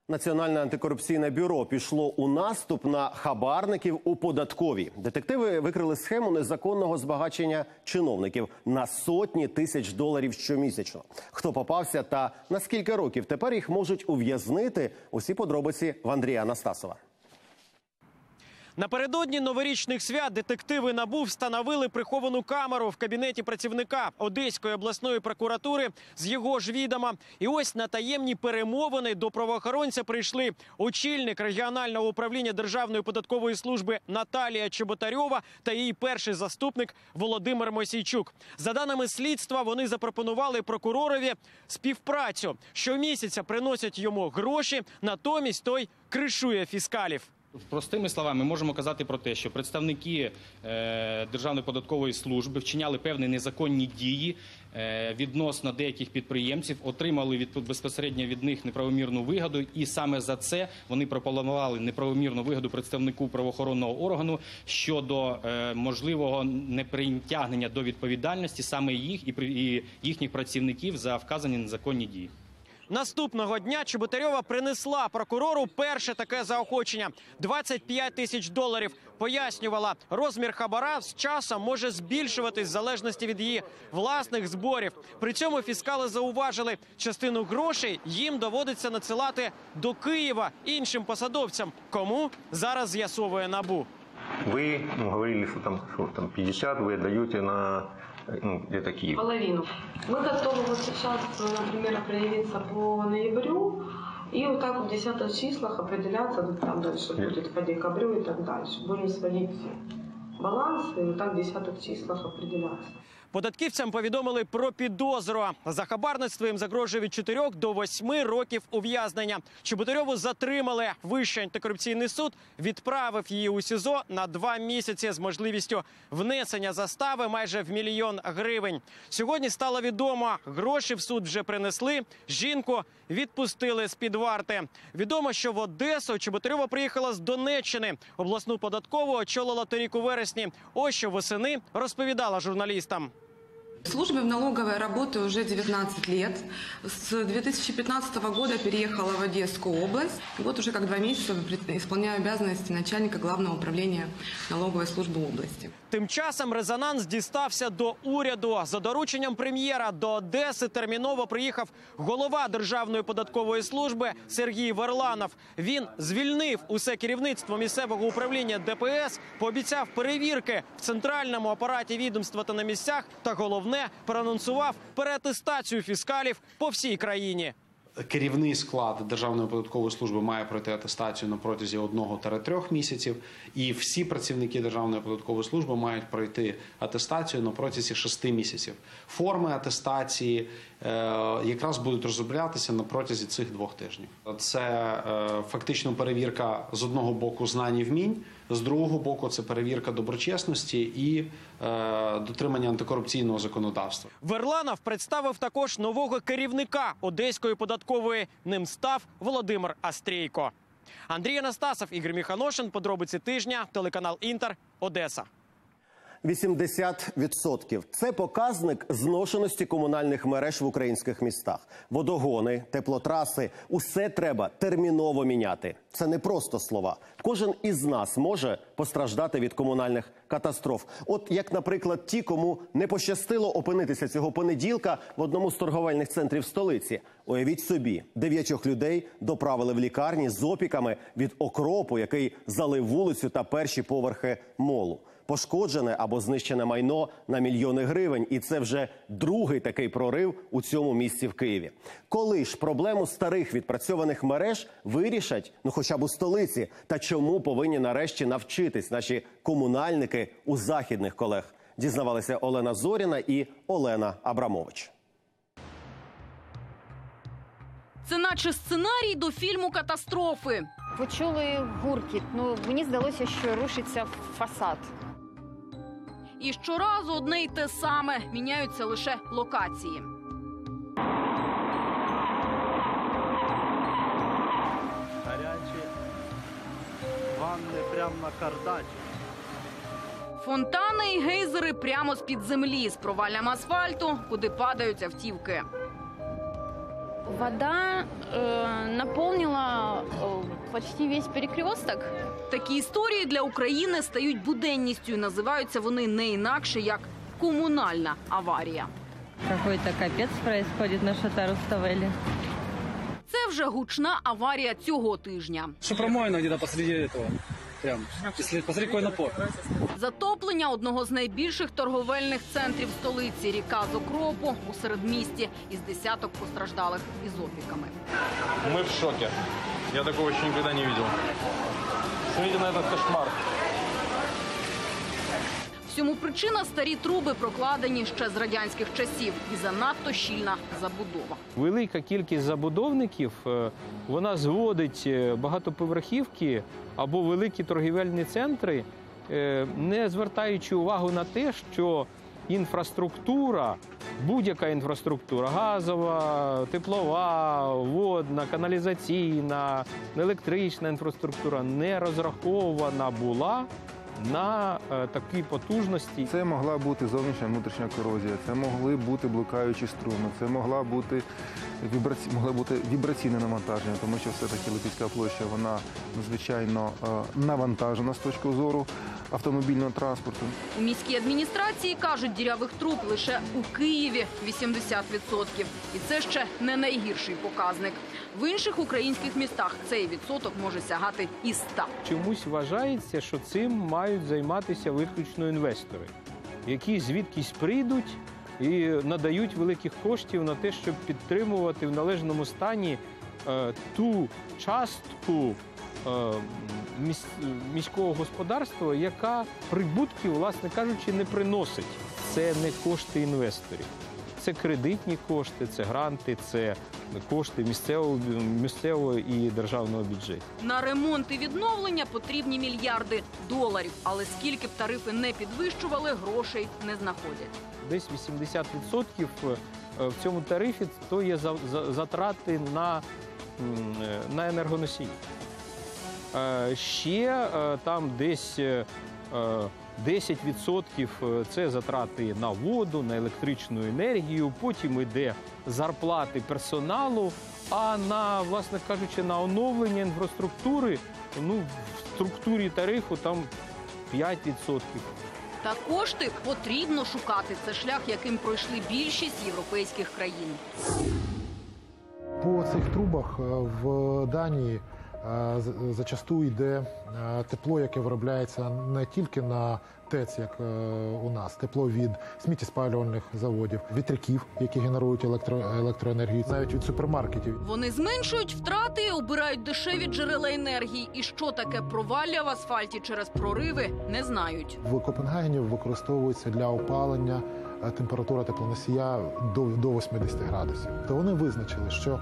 Національне антикорупційне бюро пішло у наступ на хабарників у податковій. Детективи викрили схему незаконного збагачення чиновників на сотні тисяч доларів щомісячно. Хто попався та на скільки років тепер їх можуть ув'язнити? Усі подробиці в Андрія Анастасова. Напередодні новорічних свят детективи НАБУ встановили приховану камеру в кабінеті працівника Одеської обласної прокуратури з його ж відома. І ось на таємні перемовини до правоохоронця прийшли очільник регіонального управління Державної податкової служби Наталія Чеботарьова та її перший заступник Володимир Мосійчук. За даними слідства, вони запропонували прокуророві співпрацю. Щомісяця приносять йому гроші, натомість той кришує фіскалів. Простими словами, можемо казати про те, що представники е, Державної податкової служби вчиняли певні незаконні дії е, відносно деяких підприємців, отримали від безпосередньо від них неправомірну вигоду, і саме за це вони пропонували неправомірну вигоду представнику правоохоронного органу щодо е, можливого непритягнення до відповідальності саме їх і, їхніх працівників за вказані незаконні дії. Наступного дня Чеботарьова принесла прокурору перше таке заохочення 25 тисяч доларів. Пояснювала, розмір хабара з часом може збільшуватись в залежності від її власних зборів. При цьому фіскали зауважили, частину грошей їм доводиться надсилати до Києва іншим посадовцям. Кому зараз з'ясовує набу. Вы ну, говорили, что там, что там 50 вы отдаете на э, ну, где-то Киев. Половину. Мы готовы вот сейчас, например, проявиться по ноябрю и вот так в десятых числах определяться, ну, там дальше будет по декабрю и так дальше. Будем сводить балансы и вот так в десятых числах определяться. Податківцям повідомили про підозру. За хабарництво їм загрожує від 4 до 8 років ув'язнення. Чеботарьову затримали. Вищий антикорупційний суд відправив її у СІЗО на два місяці з можливістю внесення застави майже в мільйон гривень. Сьогодні стало відомо, гроші в суд вже принесли. Жінку відпустили з під варти. Відомо, що в Одесу Чеботарьова приїхала з Донеччини. Обласну податкову очолила торік у вересні. Ось що восени розповідала журналістам. В службе в налоговой работаю уже 19 лет. С 2015 года переехала в Одесскую область. Вот уже как два месяца исполняю обязанности начальника Главного управления налоговой службы области. Тим часом резонанс дістався до уряду. За дорученням прем'єра до Одеси терміново приїхав голова Державної податкової служби Сергій Верланов. Він звільнив усе керівництво місцевого управління ДПС, пообіцяв перевірки в центральному апараті відомства та на місцях. Та головне проанонсував переатестацію фіскалів по всій країні. Керівний склад Державної податкової служби має пройти атестацію на протязі 1-3 місяців, і всі працівники Державної податкової служби мають пройти атестацію на протязі 6 місяців. Форми атестації, е, якраз будуть розроблятися на протязі цих двох тижнів. Це е, фактично перевірка з одного боку знань і вмінь, з другого боку, це перевірка доброчесності і е, дотримання антикорупційного законодавства. Верланов представив також нового керівника Одеської податкової. Ним став Володимир Астрійко. Андрій Анастасов, Ігор Міханошин. Подробиці тижня. Телеканал Інтер. Одеса. 80% – це показник зношеності комунальних мереж в українських містах. Водогони, теплотраси – усе треба терміново міняти. Це не просто слова. Кожен із нас може постраждати від комунальних катастроф. От як, наприклад, ті, кому не пощастило опинитися цього понеділка в одному з торговельних центрів столиці. Уявіть собі, дев'ятьох людей доправили в лікарні з опіками від окропу, який залив вулицю та перші поверхи молу пошкоджене або знищене майно на мільйони гривень, і це вже другий такий прорив у цьому місці в Києві. Коли ж проблему старих відпрацьованих мереж вирішать, ну хоча б у столиці, та чому повинні нарешті навчитись наші комунальники у західних колег? Дізнавалися Олена Зоріна і Олена Абрамович. Це наче сценарій до фільму катастрофи. Почули гуркіт. Ну мені здалося, що рушиться фасад. І щоразу одне й те саме міняються лише локації. Гарячі ванни прямо на кардачі. Фонтани і гейзери прямо з під землі з проваллям асфальту, куди падають автівки. Вода э, наполнила э, почти весь перекресток. Такі історії для України стають буденністю. і Називаються вони не інакше як комунальна аварія. Какой-то капец происходит на Шатару Ставелі. Це вже гучна аварія цього тижня. Что промоина где-то посреди этого. Прям. Если посмотри, какой напор. Затоплення одного з найбільших торговельних центрів столиці ріка з окропу у середмісті із десяток постраждалих із опіками. Мы в шоке. Я такого еще никогда не видел. Смотрите на этот кошмар. Всьому причина старі труби прокладені ще з радянських часів і занадто щільна забудова. Велика кількість забудовників е, вона зводить е, багатоповерхівки або великі торгівельні центри, е, не звертаючи увагу на те, що інфраструктура, будь-яка інфраструктура газова, теплова, водна, каналізаційна, електрична інфраструктура не розрахована була на е, такі потужності. Це могла бути зовнішня внутрішня корозія, це могли бути блукаючі струми, це могла бути вібраці... могло бути вібраційне навантаження, тому що все-таки Липецька площа вона надзвичайно е, навантажена з точки зору автомобільного транспорту. У міській адміністрації кажуть, дірявих труб лише у Києві 80%. І це ще не найгірший показник. В інших українських містах цей відсоток може сягати і 100. Чомусь вважається, що цим мають займатися виключно інвестори, які звідкись прийдуть і надають великих коштів на те, щоб підтримувати в належному стані е, ту частку е, міського господарства, яка прибутків, власне кажучи, не приносить. Це не кошти інвесторів. Це кредитні кошти, це гранти, це кошти місцевого, місцевого і державного бюджету. На ремонт і відновлення потрібні мільярди доларів. Але скільки б тарифи не підвищували, грошей не знаходять. Десь 80% в цьому тарифі то є за- за- затрати на, е, на енергоносії. Е, Ще е, там десь е, е, 10% це затрати на воду, на електричну енергію. Потім йде зарплати персоналу. А на, власне кажучи, на оновлення інфраструктури, ну в структурі тарифу там 5%. Та кошти потрібно шукати. Це шлях, яким пройшли більшість європейських країн. По цих трубах е, в Данії е, зачасту йде тепло, яке виробляється не тільки на ТЕЦ, як е, у нас, тепло від сміттєспалювальних заводів, вітряків, які генерують електро, електроенергію, навіть від супермаркетів. Вони зменшують втрати, обирають дешеві джерела енергії. І що таке провалля в асфальті через прориви, не знають. В Копенгагені використовується для опалення е, температура теплоносія до, до 80 градусів. То вони визначили, що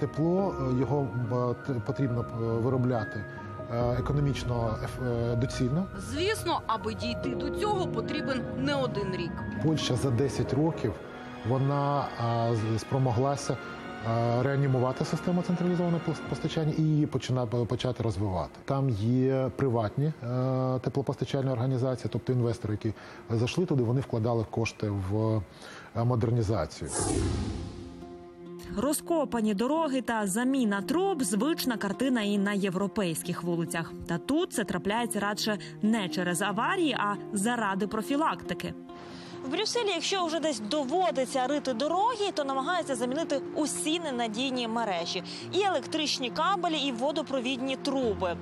тепло е, його е, потрібно е, виробляти економічно доцільно. Звісно, аби дійти до цього, потрібен не один рік. Польща за 10 років вона спромоглася реанімувати систему централізованого постачання і її почати розвивати. Там є приватні теплопостачальні організації, тобто інвестори, які зайшли туди, вони вкладали кошти в модернізацію. Розкопані дороги та заміна труб звична картина і на європейських вулицях. Та тут це трапляється радше не через аварії, а заради профілактики. В Брюсселі, якщо вже десь доводиться рити дороги, то намагаються замінити усі ненадійні мережі: і електричні кабелі, і водопровідні труби.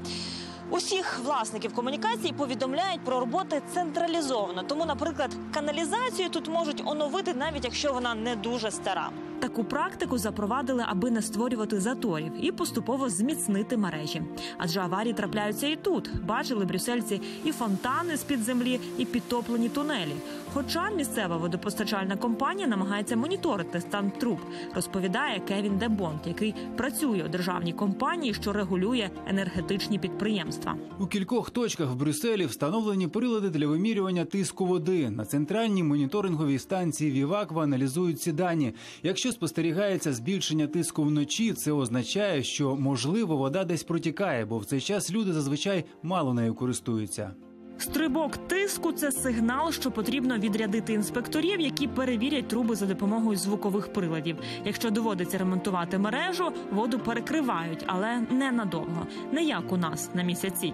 Усіх власників комунікацій повідомляють про роботи централізовано. Тому, наприклад, каналізацію тут можуть оновити, навіть якщо вона не дуже стара. Таку практику запровадили, аби не створювати заторів і поступово зміцнити мережі. Адже аварії трапляються і тут. Бачили брюссельці і фонтани з під землі, і підтоплені тунелі. Хоча місцева водопостачальна компанія намагається моніторити стан труб, розповідає Кевін Дебонт, який працює у державній компанії, що регулює енергетичні підприємства. У кількох точках в Брюсселі встановлені прилади для вимірювання тиску води. На центральній моніторинговій станції Віваква аналізують ці дані. Якщо спостерігається збільшення тиску вночі, це означає, що можливо вода десь протікає, бо в цей час люди зазвичай мало нею користуються. Стрибок тиску це сигнал, що потрібно відрядити інспекторів, які перевірять труби за допомогою звукових приладів. Якщо доводиться ремонтувати мережу, воду перекривають, але не надовго, не як у нас на місяці.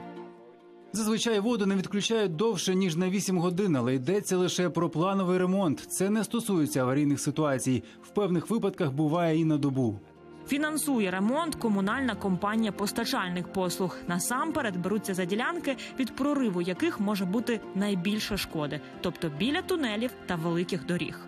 Зазвичай воду не відключають довше ніж на 8 годин, але йдеться лише про плановий ремонт. Це не стосується аварійних ситуацій. В певних випадках буває і на добу. Фінансує ремонт комунальна компанія постачальних послуг. Насамперед беруться за ділянки, від прориву яких може бути найбільше шкоди, тобто біля тунелів та великих доріг.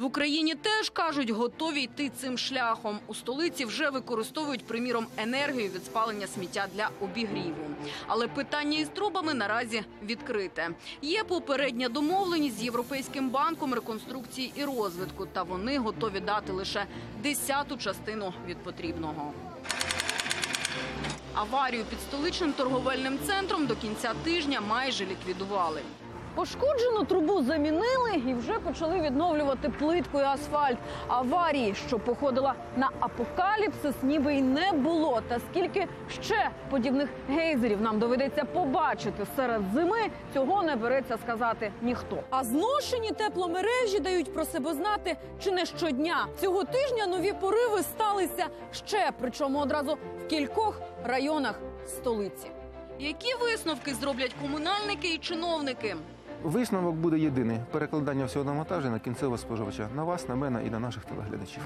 В Україні теж кажуть, готові йти цим шляхом. У столиці вже використовують, приміром, енергію від спалення сміття для обігріву. Але питання із трубами наразі відкрите. Є попередня домовленість з Європейським банком реконструкції і розвитку, та вони готові дати лише десяту частину від потрібного. Аварію під столичним торговельним центром до кінця тижня майже ліквідували. Пошкоджену трубу замінили і вже почали відновлювати плитку і асфальт. Аварії, що походила на апокаліпсис, ніби й не було. Та скільки ще подібних гейзерів нам доведеться побачити серед зими, цього не береться сказати ніхто. А зношені тепломережі дають про себе знати чи не щодня. Цього тижня нові пориви сталися ще, причому одразу в кількох районах столиці. Які висновки зроблять комунальники і чиновники? Висновок буде єдиний перекладання всього навантаження на кінцевого споживача на вас, на мене і на наших телеглядачів.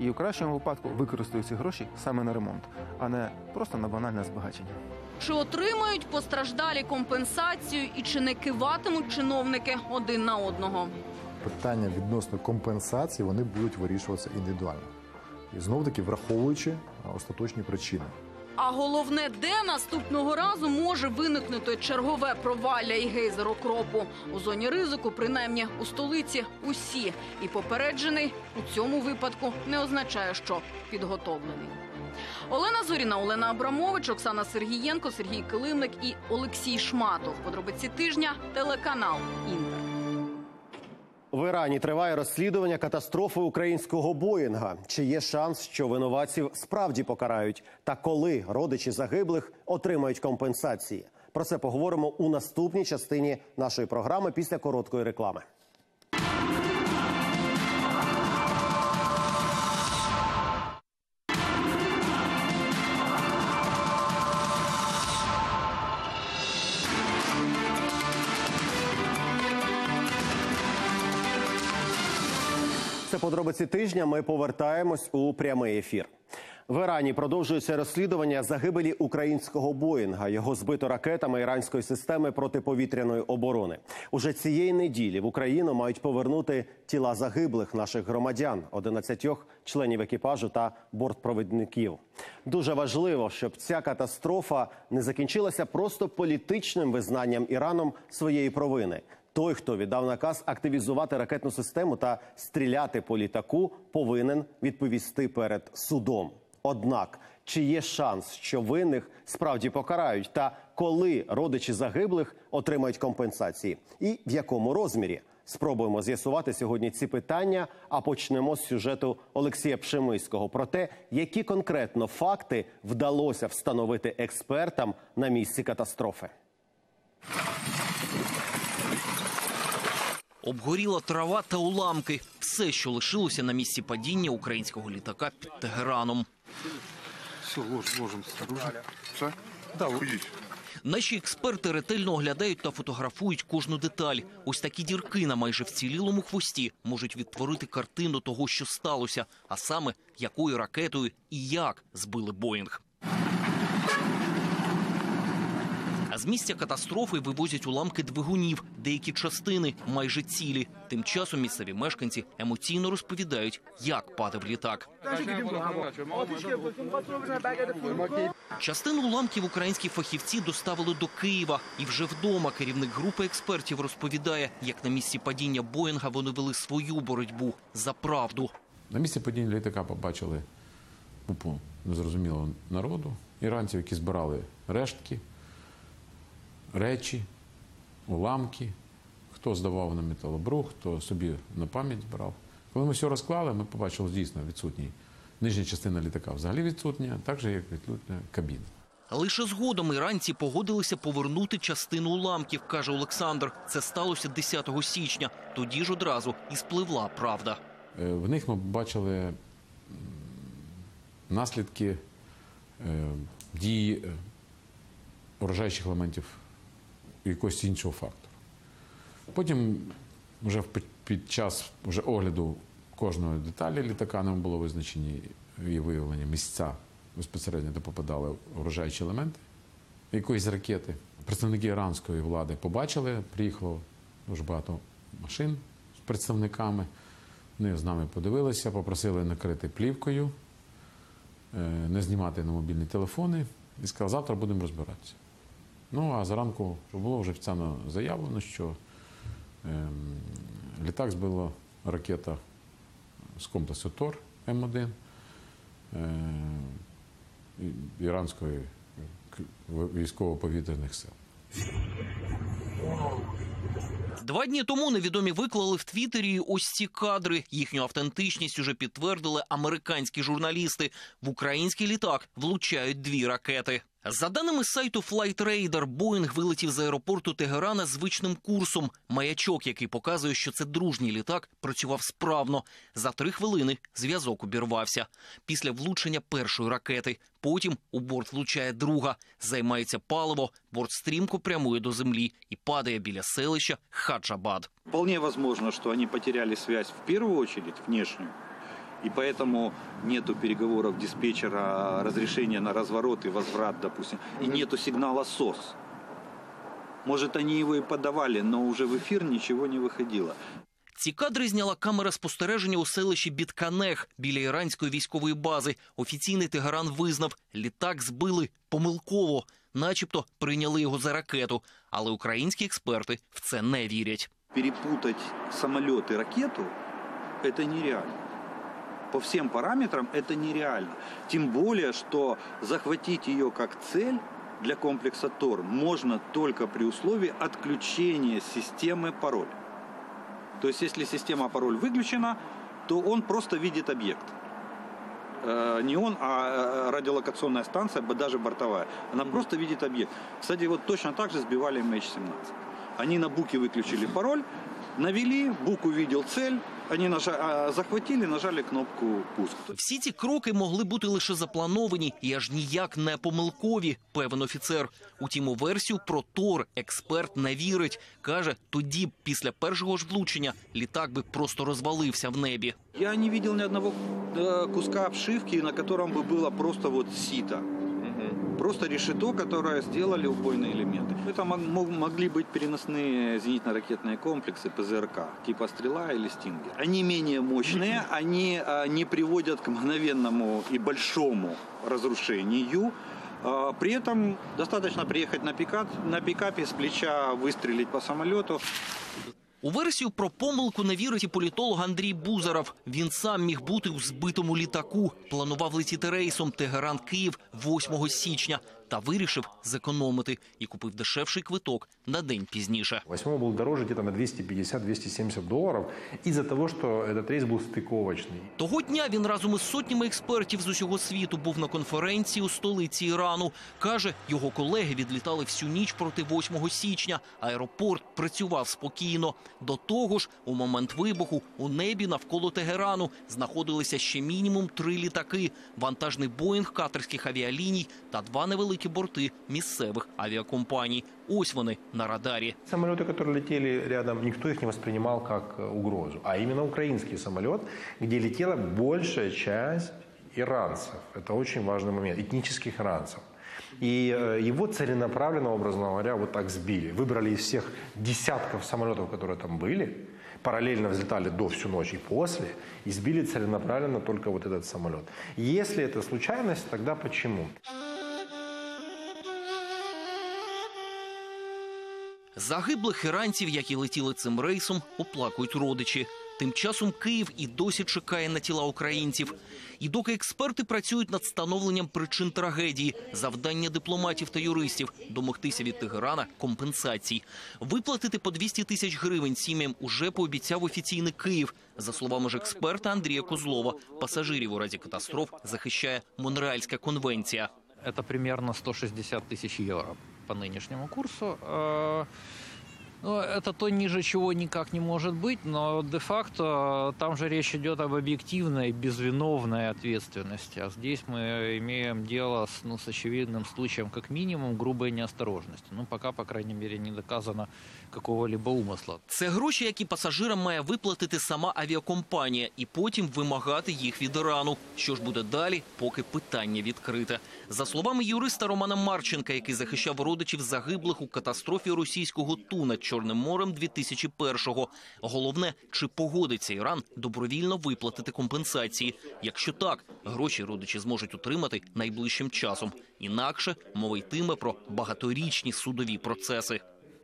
І в кращому випадку використають ці гроші саме на ремонт, а не просто на банальне збагачення. Чи отримають постраждалі компенсацію і чи не киватимуть чиновники один на одного? Питання відносно компенсації вони будуть вирішуватися індивідуально. І знов таки враховуючи остаточні причини. А головне, де наступного разу може виникнути чергове провалля і гейзер окропу. У зоні ризику, принаймні у столиці, усі. І попереджений у цьому випадку не означає, що підготовлений. Олена Зоріна, Олена Абрамович, Оксана Сергієнко, Сергій Килимник і Олексій Шматов. Подробиці тижня, телеканал Інтер. В Ірані триває розслідування катастрофи українського Боїнга. Чи є шанс, що винуватців справді покарають? Та коли родичі загиблих отримають компенсації? Про це поговоримо у наступній частині нашої програми після короткої реклами. Це подробиці тижня. Ми повертаємось у прямий ефір. В Ірані продовжується розслідування загибелі українського Боїнга. Його збито ракетами іранської системи протиповітряної оборони. Уже цієї неділі в Україну мають повернути тіла загиблих наших громадян, 11 членів екіпажу та бортпровідників. Дуже важливо, щоб ця катастрофа не закінчилася просто політичним визнанням Іраном своєї провини. Той, хто віддав наказ активізувати ракетну систему та стріляти по літаку, повинен відповісти перед судом. Однак, чи є шанс, що винних справді покарають, та коли родичі загиблих отримають компенсації, і в якому розмірі? Спробуємо з'ясувати сьогодні ці питання. А почнемо з сюжету Олексія Пшемиського про те, які конкретно факти вдалося встановити експертам на місці катастрофи. Обгоріла трава та уламки все, що лишилося на місці падіння українського літака під Тегераном. Все, лож, ложим. Все? Да, уходите. Наші експерти ретельно оглядають та фотографують кожну деталь. Ось такі дірки на майже вцілілому хвості можуть відтворити картину того, що сталося, а саме якою ракетою і як збили Боїнг. З місця катастрофи вивозять уламки двигунів, деякі частини майже цілі. Тим часом місцеві мешканці емоційно розповідають, як падав літак. Частину уламків українські фахівці доставили до Києва. І вже вдома керівник групи експертів розповідає, як на місці падіння Боїнга вони вели свою боротьбу за правду. На місці падіння літака побачили купу незрозумілого народу, іранців, які збирали рештки, речі, уламки, хто здавав на металобрух, хто собі на пам'ять збирав. Коли ми все розклали, ми побачили дійсно відсутній. Нижня частина літака взагалі відсутня, так же, як відсутня кабіна. Лише згодом іранці погодилися повернути частину уламків, каже Олександр. Це сталося 10 січня. Тоді ж одразу і спливла правда. Е, В них ми бачили наслідки е, дії е, уражаючих елементів якогось іншого фактору. Потім, вже під час вже огляду кожної деталі літака нам було визначені і виявлені місця безпосередньо, де попадали уражаючі елементи якоїсь ракети. Представники іранської влади побачили, приїхало дуже багато машин з представниками. Вони з нами подивилися, попросили накрити плівкою, е, не знімати на мобільні телефони і сказали, завтра будемо розбиратися. Ну а зранку було вже офіційно заявлено, що ем, літак збила ракета з комплексу ТОР М1 е, іранської військово-повітряних сил. Два дні тому невідомі виклали в Твіттері ось ці кадри. Їхню автентичність уже підтвердили американські журналісти. В український літак влучають дві ракети. За даними сайту Flight Radar, Боїнг вилетів з аеропорту Тегерана звичним курсом. Маячок, який показує, що це дружній літак, працював справно. За три хвилини зв'язок обірвався. Після влучення першої ракети. Потім у борт влучає друга. Займається паливо. Борт стрімко прямує до землі і падає біля селища Хаджабад. Вполне возможно, что они потеряли связь в первую очередь, внешнюю, и поэтому нету переговоров диспетчера, разрешения на разворот и возврат, допустим, и нету сигнала СОС. Может, они его и подавали, но уже в эфир ничего не выходило. Ці кадри зняла камера спостереження у селищі Бітканех біля іранської військової бази. Офіційний Тегеран визнав, літак збили помилково, начебто прийняли його за ракету. Але українські експерти в це не вірять. Перепутать самолет и ракету – это нереально. По всем параметрам это нереально. Тем более, что захватить ее как цель для комплекса ТОР можно только при условии отключения системы пароль. То есть, если система пароль выключена, то он просто видит объект. Э, Не он, а э, радиолокационная станция, даже бортовая. Она просто видит объект. Кстати, вот точно так же сбивали MH17. Они на буке выключили пароль, навели, бук увидел цель, они нажа- а, захватили, нажали кнопку «Пуск». Всі ці кроки могли бути лише заплановані і аж ніяк не помилкові, певен офіцер. Утім, у версію про Тор експерт не вірить. Каже, тоді б після першого ж влучення літак би просто розвалився в небі. Я не видел ни одного э, куска обшивки, на котором бы было просто вот сито. Просто решето, которое сделали убойные элементы. Это мог- мог- могли быть переносные зенитно-ракетные комплексы ПЗРК, типа «Стрела» или «Стингер». Они менее мощные, они а, не приводят к мгновенному и большому разрушению. А, При этом достаточно приехать на пикап, на пикапе с плеча выстрелить по самолету. У версію про помилку не вірить і політолог Андрій Бузаров. Він сам міг бути у збитому літаку. Планував летіти рейсом Тегеран-Київ 8 січня та вирішив зекономити і купив дешевший квиток на день пізніше. Восьмой был дороже где-то на 250-270 долларов из-за того, что этот рейс был стыковочный. Того дня він разом із сотнями експертів з усього світу був на конференції у столиці Ірану. Каже, його колеги відлітали всю ніч проти 8 січня. Аеропорт працював спокійно. До того ж, у момент вибуху у небі навколо Тегерану знаходилися ще мінімум три літаки: вантажний боїнг катерських авіаліній та два невеликі борти місцевих авіакомпаній. Ось вони на радарі. Самолеты, которые летели рядом, никто их не воспринимал как э, угрозу. А именно украинский самолет, где летела большая часть иранцев. Это очень важный момент. Этнических иранцев. И э, его целенаправленно, образно говоря, вот так сбили. Выбрали из всех десятков самолетов, которые там были, параллельно взлетали до всю ночь и после, и сбили целенаправленно только вот этот самолет. Если это случайность, тогда почему? Загиблих іранців, які летіли цим рейсом, оплакують родичі. Тим часом Київ і досі чекає на тіла українців. І доки експерти працюють над встановленням причин трагедії, завдання дипломатів та юристів домогтися від Тегерана компенсацій, виплатити по 200 тисяч гривень сім'ям уже пообіцяв офіційний Київ. За словами ж експерта Андрія Козлова, пасажирів у разі катастроф захищає Монреальська конвенція. Это примерно 160 тысяч евро по нынешнему курсу. Э, Ну, это то, ниже чего никак не может быть, но де-факто э, там же речь идет об объективной, безвиновной ответственности. А здесь мы имеем дело с, ну, с очевидным случаем, как минимум, грубой неосторожности. Ну, пока, по крайней мере, не доказано какого-либо умысла. Це гроші, які пасажирам має виплатити сама авіакомпанія, і потім вимагати їх від Ірану. Що ж буде далі, поки питання відкрите. За словами юриста Романа Марченка, який захищав родичів загиблих у катастрофі російського ту над Чорним морем 2001-го, головне, чи погодиться Іран добровільно виплатити компенсації. Якщо так, гроші родичі зможуть отримати найближчим часом. Інакше мова йтиме про багаторічні судові процеси.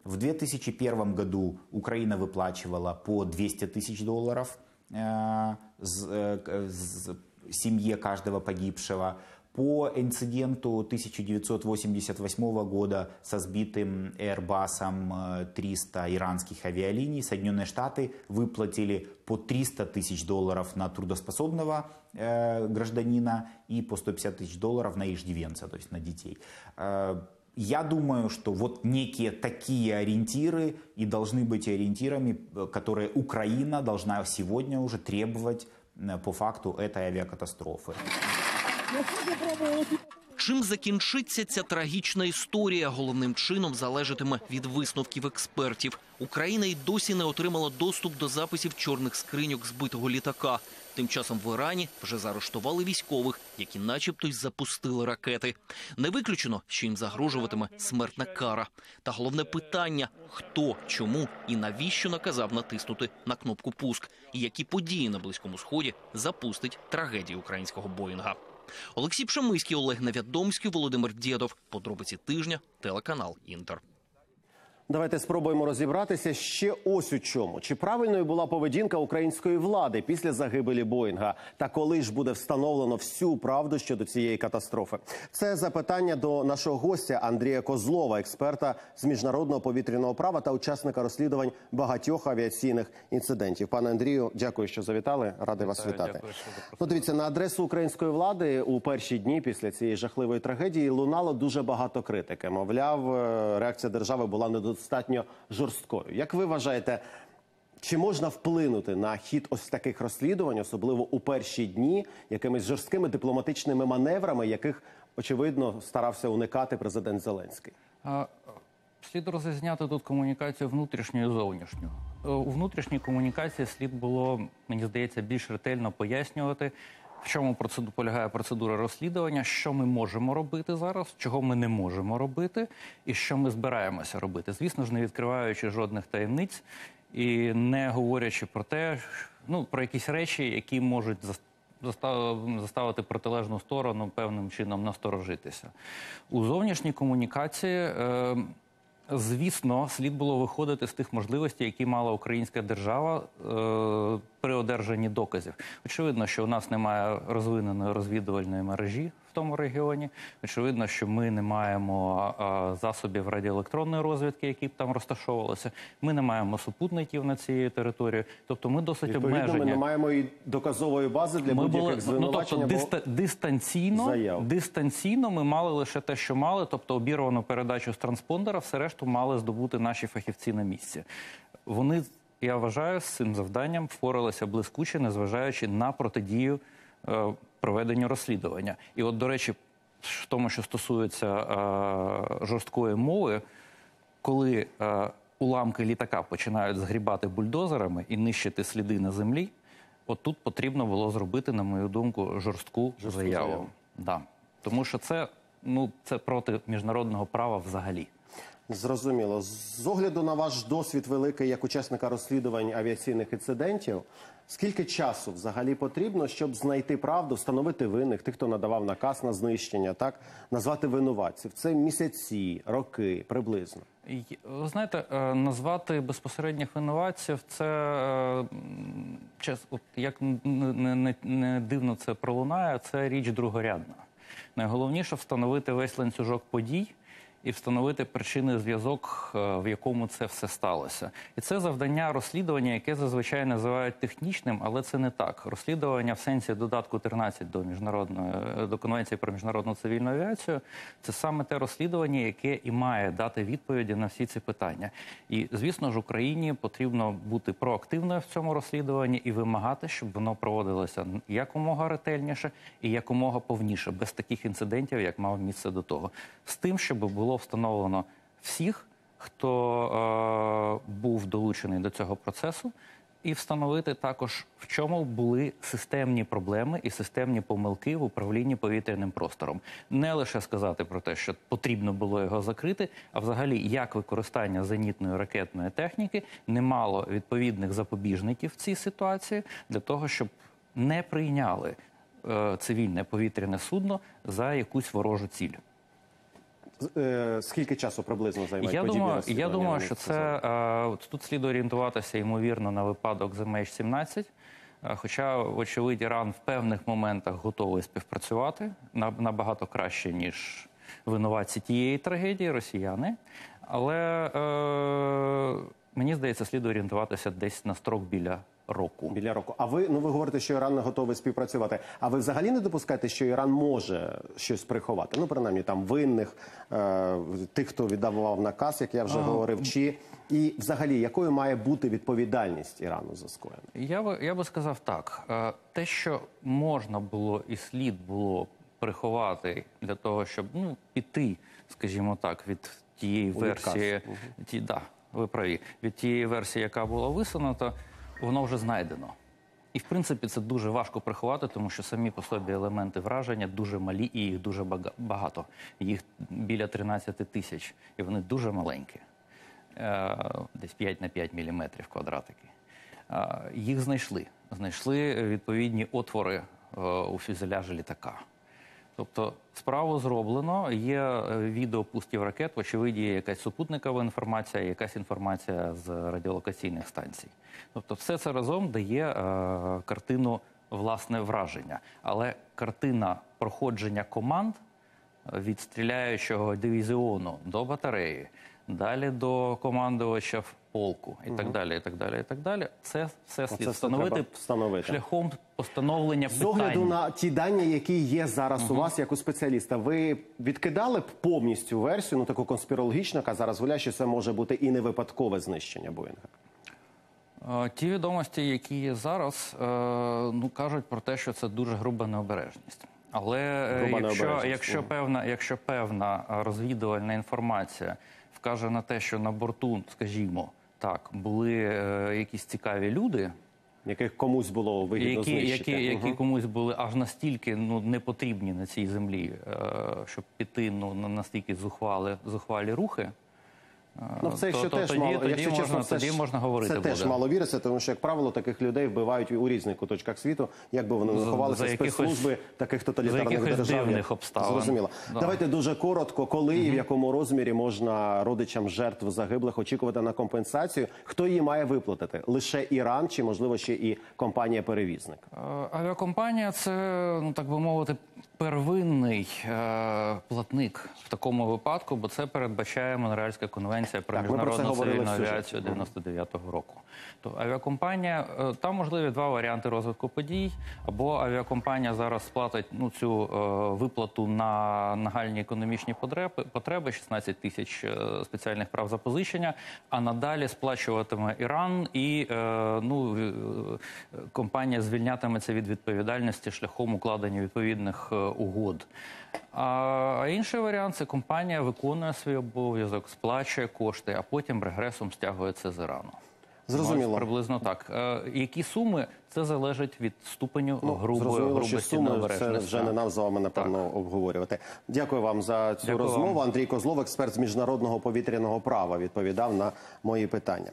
В 2001 году Украина выплачивала по 200 тысяч долларов э, с- э, к- с- семье каждого погибшего. По инциденту 1988 года со сбитым Airbus'ом э, 300 иранских авиалиний Соединенные Штаты выплатили по 300 тысяч долларов на трудоспособного э, гражданина и по 150 тысяч долларов на иждивенца, то есть на детей. Э, я думаю, что вот некие такие ориентиры и должны быть ориентирами, э, которые Украина должна сегодня уже требовать э, по факту этой авиакатастрофы. Чим закінчиться ця трагічна історія, головним чином залежатиме від висновків експертів. Україна й досі не отримала доступ до записів чорних скриньок збитого літака. Тим часом в Ірані вже заарештували військових, які, начебто, й запустили ракети. Не виключено, що їм загрожуватиме смертна кара. Та головне питання: хто, чому і навіщо наказав натиснути на кнопку пуск, і які події на близькому сході запустить трагедію українського Боїнга. Олексій Пшемиський, Олег Невядомський, Володимир Дєдов. Подробиці тижня, телеканал Інтер. Давайте спробуємо розібратися ще ось у чому. Чи правильною була поведінка української влади після загибелі Боїнга? Та коли ж буде встановлено всю правду щодо цієї катастрофи? Це запитання до нашого гостя Андрія Козлова, експерта з міжнародного повітряного права та учасника розслідувань багатьох авіаційних інцидентів. Пане Андрію, дякую, що завітали. Радий вас вітати. Ну, дивіться на адресу української влади у перші дні після цієї жахливої трагедії лунало дуже багато критики. Мовляв, е, реакція держави була недостатньо жорсткою. Як ви вважаєте, чи можна вплинути на хід ось таких розслідувань, особливо у перші дні, якимись жорсткими дипломатичними маневрами, яких очевидно старався уникати президент Зеленський? А, Слід розрізняти тут комунікацію внутрішню і зовнішню. Е, У внутрішній комунікації слід було, мені здається, більш ретельно пояснювати, в чому процеду- полягає процедура розслідування, що ми можемо робити зараз, чого ми не можемо робити, і що ми збираємося робити. Звісно ж, не відкриваючи жодних таємниць і не говорячи про те, ну про якісь речі, які можуть зас- заставити протилежну сторону певним чином насторожитися. У зовнішній комунікації. Е, Звісно, слід було виходити з тих можливостей, які мала українська держава е, при одержанні доказів. Очевидно, що у нас немає розвиненої розвідувальної мережі в тому регіоні. Очевидно, що ми не маємо засобів радіоелектронної розвідки, які б там розташовувалися. Ми не маємо супутників на цій території. Тобто, ми досить обмежені. ми не маємо і доказової бази для будь-яких ну, звинувачень. тобто, диста- дистанційно, заяв. дистанційно ми мали лише те, що мали, тобто обірвану передачу з транспондера, все решту мали здобути наші фахівці на місці. Вони, я вважаю, з цим завданням впоралися блискуче, незважаючи на протидію е, проведенню розслідування. І от, до речі, в тому, що стосується е, жорсткої мови, коли е, уламки літака починають згрібати бульдозерами і нищити сліди на землі, от тут потрібно було зробити, на мою думку, жорстку, заяву. заяву. Да. Тому що це, ну, це проти міжнародного права взагалі. Зрозуміло. З огляду на ваш досвід великий як учасника розслідувань авіаційних інцидентів, скільки часу взагалі потрібно, щоб знайти правду, встановити винних, тих, хто надавав наказ на знищення, так назвати винуватців? Це місяці, роки приблизно. Ви знаєте, е, назвати безпосередніх винуватців це е, от як не, не дивно це пролунає, це річ другорядна. Найголовніше встановити весь ланцюжок подій і встановити причинний зв'язок, е, в якому це все сталося. І це завдання розслідування, яке зазвичай називають технічним, але це не так. Розслідування в сенсі додатку 13 до міжнародної е, до конвенції про міжнародну цивільну авіацію. Це саме те розслідування, яке і має дати відповіді на всі ці питання. І звісно ж, Україні потрібно бути проактивною в цьому розслідуванні і вимагати, щоб воно проводилося якомога ретельніше і якомога повніше, без таких інцидентів, як мав місце до того, з тим, щоб було встановлено всіх, хто е, був долучений до цього процесу. І встановити також, в чому були системні проблеми і системні помилки в управлінні повітряним простором. Не лише сказати про те, що потрібно було його закрити, а взагалі як використання зенітної ракетної техніки не мало відповідних запобіжників в цій ситуації для того, щоб не прийняли е, цивільне повітряне судно за якусь ворожу ціль. Е, скільки часу приблизно займає Я подібні думаю, я думаю, що це е, от тут слід орієнтуватися ймовірно на випадок з MH17. Е, Хоча, вочевидь, Іран в певних моментах готовий співпрацювати на- набагато краще, ніж винуватці тієї трагедії, росіяни. Але е, мені здається, слід орієнтуватися десь на строк біля року. Біля року. А ви ну ви говорите, що Іран не готовий співпрацювати. А ви взагалі не допускаєте, що Іран може щось приховати? Ну, принаймні там винних, е, тих, хто віддавав наказ, як я вже А, говорив, чи і взагалі якою має бути відповідальність Ірану за скоєне? Я би я би сказав так: Е, те, що можна було і слід було приховати для того, щоб ну піти, скажімо так, від тієї версії, ті, да, ви праві, від тієї версії, яка була висунута, воно вже знайдено. І в принципі це дуже важко приховати, тому що самі по собі елементи враження дуже малі і їх дуже бага- багато. Їх біля 13 тисяч, і вони дуже маленькі. Е, десь 5 на 5 міліметрів квадратики. Е, Їх знайшли. Знайшли відповідні отвори е, у фюзеляжі літака. Тобто справу зроблено, є е, відео пусків ракет, очевидно, є якась супутникова інформація, якась інформація з радіолокаційних станцій. Тобто, все це разом дає е, картину власне враження. Але картина проходження команд е, від стріляючого дивізіону до батареї, далі до командувача в полку і так далі. І так далі, і так далі. Це все слід встановити встановити. шляхом постановлення З огляду на ті дані, які є зараз у вас як у спеціаліста, ви відкидали б повністю версію, ну таку конспірологічну, яка зараз гуляє, що це може бути і не випадкове знищення Боїнга? Е, Ті відомості, які є зараз, е, ну кажуть про те, що це дуже груба необережність. Але е, Груба якщо, необережність, якщо певна, якщо певна розвідувальна інформація вкаже на те, що на борту, скажімо, так, були е, якісь цікаві люди, яких комусь було вигідно які, знищити. які, які комусь були аж настільки ну не потрібні на цій землі, е, щоб піти ну на настільки зухвали, зухвалі рухи, Ну, в це то- ще то теж тоді- мало, тоді якщо можна- чесно, це тоді ж- можна говорити Це теж мало віриться, тому що, як правило, таких людей вбивають у різних куточках світу, як би вони не ховалися спецслужби таких тоталітарних за держав. дивних обставин. Зрозуміло. Да. Давайте дуже коротко, коли і в якому розмірі можна родичам жертв загиблих очікувати на компенсацію. Хто її має виплатити? Лише Іран чи можливо ще і компанія-перевізник? Е, Авіакомпанія це, ну так би мовити, первинний е, платник в такому випадку, бо це передбачає Монреальська конвенція про Так, міжнародну цивільну авіацію 99-го року. То авіакомпанія е, там можливі два варіанти розвитку подій. Або авіакомпанія зараз сплатить ну цю е, виплату на нагальні економічні потреби, потреби 16 тисяч е, спеціальних прав запозичення, а надалі сплачуватиме Іран і е, ну е, компанія звільнятиметься від відповідальності шляхом укладення відповідних е, угод. А, інший варіант це компанія виконує свій обов'язок, сплачує кошти, а потім регресом стягує це з Ірану. Зрозуміло. Приблизно так. Е, які суми це залежить від ступеню Ну, грубої зрозуміло, що суми це вже не нам з вами напевно обговорювати. Дякую вам за цю Дякую розмову. вам. Андрій Козлов, експерт з міжнародного повітряного права, відповідав на мої питання.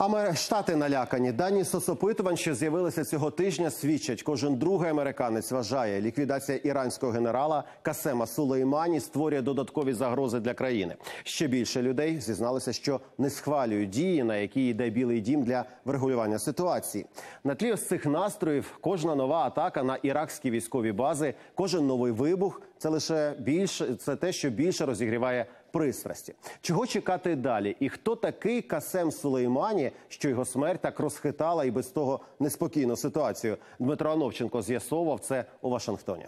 Амер... Штати налякані. Дані соцопитувань, що з'явилися цього тижня, свідчать, кожен другий американець вважає, ліквідація іранського генерала Касема Сулеймані створює додаткові загрози для країни. Ще більше людей зізналися, що не схвалюють дії, на які йде Білий Дім для врегулювання ситуації. На тлі ось цих настроїв кожна нова атака на іракські військові бази, кожен новий вибух це лише більше це те, що більше розігріває пристрасті. Чого чекати далі? І хто такий Касем Сулеймані, що його смерть так розхитала і без того неспокійну ситуацію? Дмитро Ановченко з'ясовував це у Вашингтоні.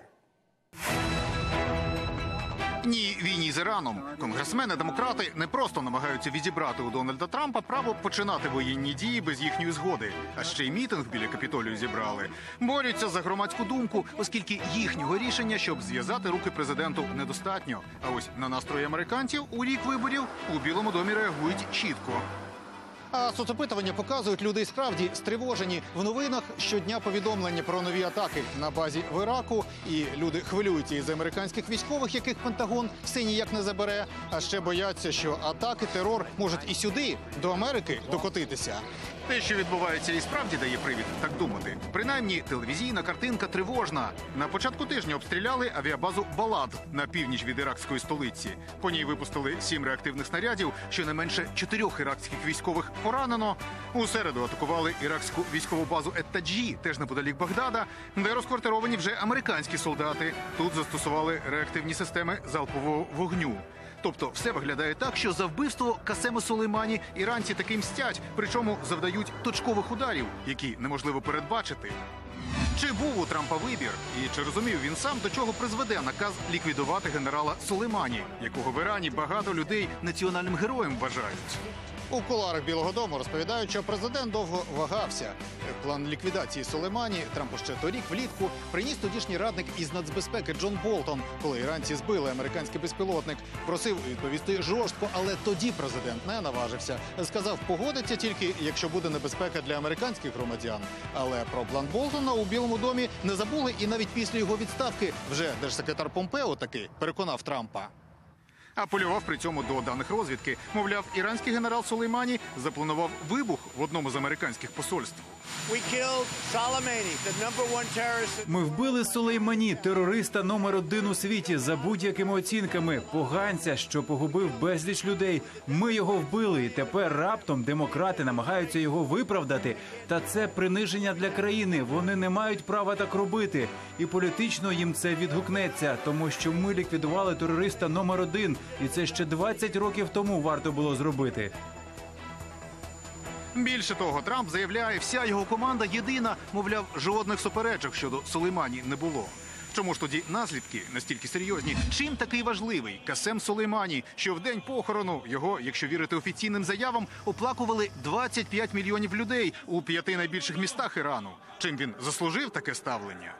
Ні, війні з Іраном. Конгресмени демократи не просто намагаються відібрати у Дональда Трампа право починати воєнні дії без їхньої згоди, а ще й мітинг біля капітолію зібрали. Борються за громадську думку, оскільки їхнього рішення, щоб зв'язати руки президенту, недостатньо. А ось на настрої американців у рік виборів у Білому домі реагують чітко. А соцопитування показують, люди справді стривожені. В новинах щодня повідомлення про нові атаки на базі в Іраку. І люди хвилюються із американських військових, яких Пентагон все ніяк не забере. А ще бояться, що атаки, терор можуть і сюди, до Америки, докотитися. Те, що відбувається, і справді дає привід так думати. Принаймні, телевізійна картинка тривожна. На початку тижня обстріляли авіабазу Балад на північ від іракської столиці. По ній випустили сім реактивних снарядів. Щонайменше чотирьох іракських військових поранено. У середу атакували іракську військову базу Еттаджі, теж неподалік Багдада, де розквартировані вже американські солдати. Тут застосували реактивні системи залпового вогню. Тобто все виглядає так, що за вбивство Касема Сулеймані іранці таки мстять, причому завдають точкових ударів, які неможливо передбачити. Чи був у Трампа вибір, і чи розумів він сам до чого призведе наказ ліквідувати генерала Сулеймані, якого в Ірані багато людей національним героєм вважають? У куларах Білого Дому розповідають, що президент довго вагався. План ліквідації Сулеймані Трампу ще торік влітку приніс тодішній радник із нацбезпеки Джон Болтон, коли іранці збили американський безпілотник. Просив відповісти жорстко, але тоді президент не наважився. Сказав, погодиться тільки, якщо буде небезпека для американських громадян. Але про план Болтона у Білому домі не забули і навіть після його відставки вже держсекретар Помпео таки переконав Трампа. Апелював при цьому до даних розвідки. Мовляв, іранський генерал Сулеймані запланував вибух в одному з американських посольств. Ми вбили Сулеймані, терориста номер один у світі за будь-якими оцінками. Поганця, що погубив безліч людей. Ми його вбили, і тепер раптом демократи намагаються його виправдати. Та це приниження для країни. Вони не мають права так робити. І політично їм це відгукнеться, тому що ми ліквідували терориста номер один, і це ще 20 років тому варто було зробити. Більше того, Трамп заявляє, вся його команда єдина, мовляв, жодних суперечок щодо Сулеймані не було. Чому ж тоді наслідки настільки серйозні? Чим такий важливий Касем Сулеймані, що в день похорону його, якщо вірити офіційним заявам, оплакували 25 мільйонів людей у п'яти найбільших містах Ірану? Чим він заслужив таке ставлення?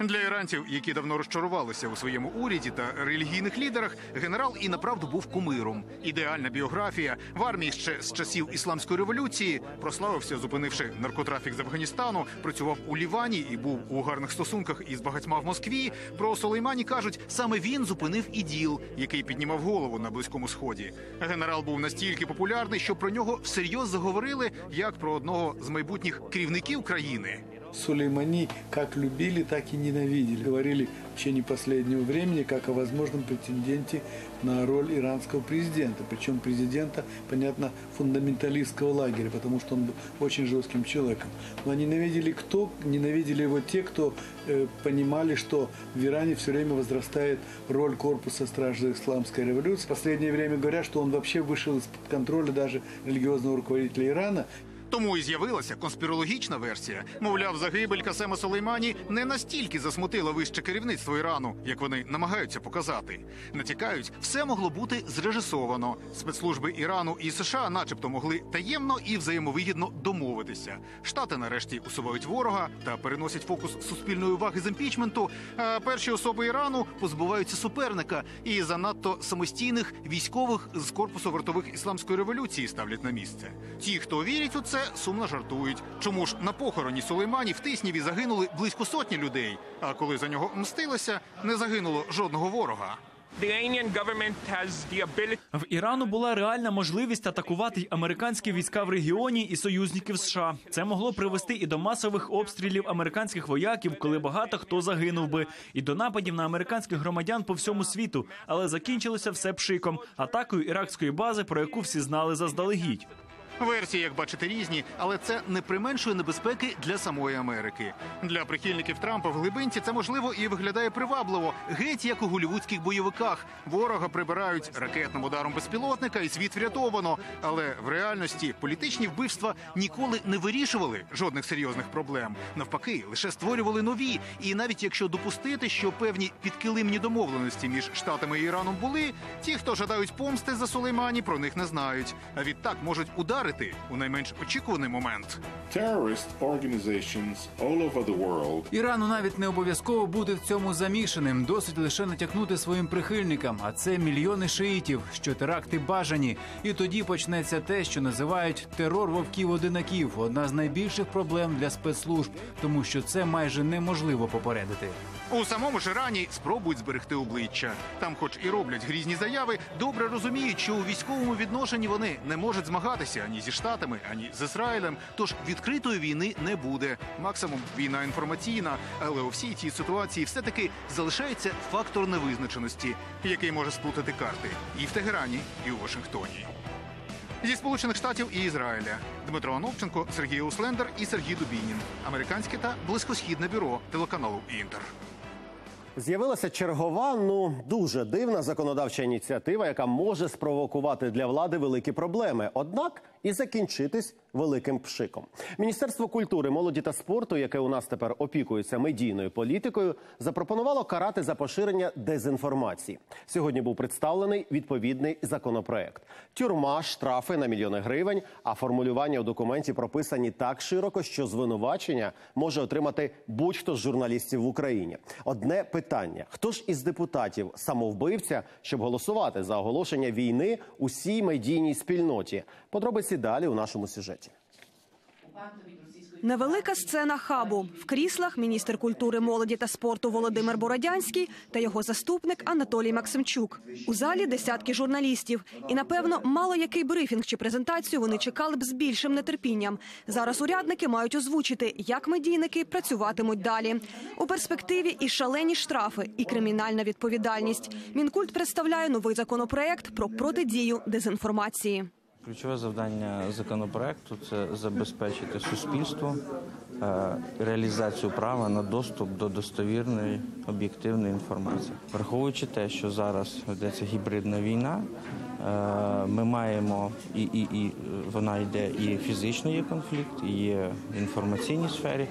Для іранців, які давно розчарувалися у своєму уряді та релігійних лідерах, генерал і направду був кумиром. Ідеальна біографія в армії ще з часів ісламської революції прославився, зупинивши наркотрафік з Афганістану, працював у Лівані і був у гарних стосунках із багатьма в Москві. Про Сулеймані кажуть, саме він зупинив іділ, який піднімав голову на близькому сході. Генерал був настільки популярний, що про нього всерйоз заговорили як про одного з майбутніх керівників країни. Сулеймани как любили, так и ненавидели. Говорили в течение последнего времени как о возможном претенденте на роль иранского президента. Причем президента, понятно, фундаменталистского лагеря, потому что он был очень жестким человеком. Но ненавидели кто? Ненавидели его те, кто э, понимали, что в Иране все время возрастает роль корпуса стражей исламской революции. В последнее время говорят, что он вообще вышел из-под контроля даже религиозного руководителя Ирана. Тому і з'явилася конспірологічна версія. Мовляв, загибель Касема Сулеймані не настільки засмутила вище керівництво Ірану, як вони намагаються показати. Натякають, все могло бути зрежисовано. Спецслужби Ірану і США, начебто, могли таємно і взаємовигідно домовитися. Штати нарешті усувають ворога та переносять фокус суспільної уваги з імпічменту. А перші особи Ірану позбуваються суперника і занадто самостійних військових з корпусу вартових ісламської революції ставлять на місце. Ті, хто вірять у це, сумно жартують. Чому ж на похороні Сулеймані в Тисніві загинули близько сотні людей? А коли за нього мстилися, не загинуло жодного ворога. В Ірану була реальна можливість атакувати й американські війська в регіоні і союзників США. Це могло привести і до масових обстрілів американських вояків, коли багато хто загинув би, і до нападів на американських громадян по всьому світу. Але закінчилося все пшиком атакою іракської бази, про яку всі знали заздалегідь. Версії, як бачите, різні, але це не применшує небезпеки для самої Америки. Для прихильників Трампа в глибинці це можливо і виглядає привабливо, геть як у голівудських бойовиках. Ворога прибирають ракетним ударом безпілотника, і світ врятовано. Але в реальності політичні вбивства ніколи не вирішували жодних серйозних проблем. Навпаки, лише створювали нові. І навіть якщо допустити, що певні підкилимні домовленості між штатами і Іраном були, ті, хто жадають помсти за Сулеймані, про них не знають. А відтак можуть ударити у найменш очікуваний момент. Ірану навіть не обов'язково бути в цьому замішаним. Досить лише натякнути своїм прихильникам. А це мільйони шиїтів, що теракти бажані. І тоді почнеться те, що називають терор вовків одинаків одна з найбільших проблем для спецслужб, тому що це майже неможливо попередити. У самому ж Ірані спробують зберегти обличчя. Там, хоч і роблять грізні заяви, добре розуміють, що у військовому відношенні вони не можуть змагатися ані зі штатами, ані з Ізраїлем. Тож відкритої війни не буде. Максимум війна інформаційна, але у всій цій ситуації все-таки залишається фактор невизначеності, який може сплутати карти і в Тегерані, і у Вашингтоні. Зі Сполучених Штатів і Ізраїля Дмитро Ановченко, Сергій Услендер і Сергій Дубінін. Американське та близькосхідне бюро телеканалу Інтер. З'явилася чергова, ну дуже дивна законодавча ініціатива, яка може спровокувати для влади великі проблеми, однак і закінчитись великим пшиком. Міністерство культури, молоді та спорту, яке у нас тепер опікується медійною політикою, запропонувало карати за поширення дезінформації. Сьогодні був представлений відповідний законопроект: тюрма, штрафи на мільйони гривень. А формулювання у документі прописані так широко, що звинувачення може отримати будь-хто з журналістів в Україні. Одне питання: хто ж із депутатів самовбивця, щоб голосувати за оголошення війни усій медійній спільноті? Подробиці далі у нашому сюжеті. Невелика сцена хабу в кріслах міністр культури, молоді та спорту Володимир Бородянський та його заступник Анатолій Максимчук. У залі десятки журналістів, і напевно мало який брифінг чи презентацію вони чекали б з більшим нетерпінням. Зараз урядники мають озвучити, як медійники працюватимуть далі. У перспективі і шалені штрафи, і кримінальна відповідальність. Мінкульт представляє новий законопроект про протидію дезінформації. Ключове завдання законопроекту це забезпечити суспільству е, реалізацію права на доступ до достовірної об'єктивної інформації, враховуючи те, що зараз ведеться гібридна війна. е, Ми маємо і, і, і вона йде і фізичний є конфлікт, і є в інформаційній сфері.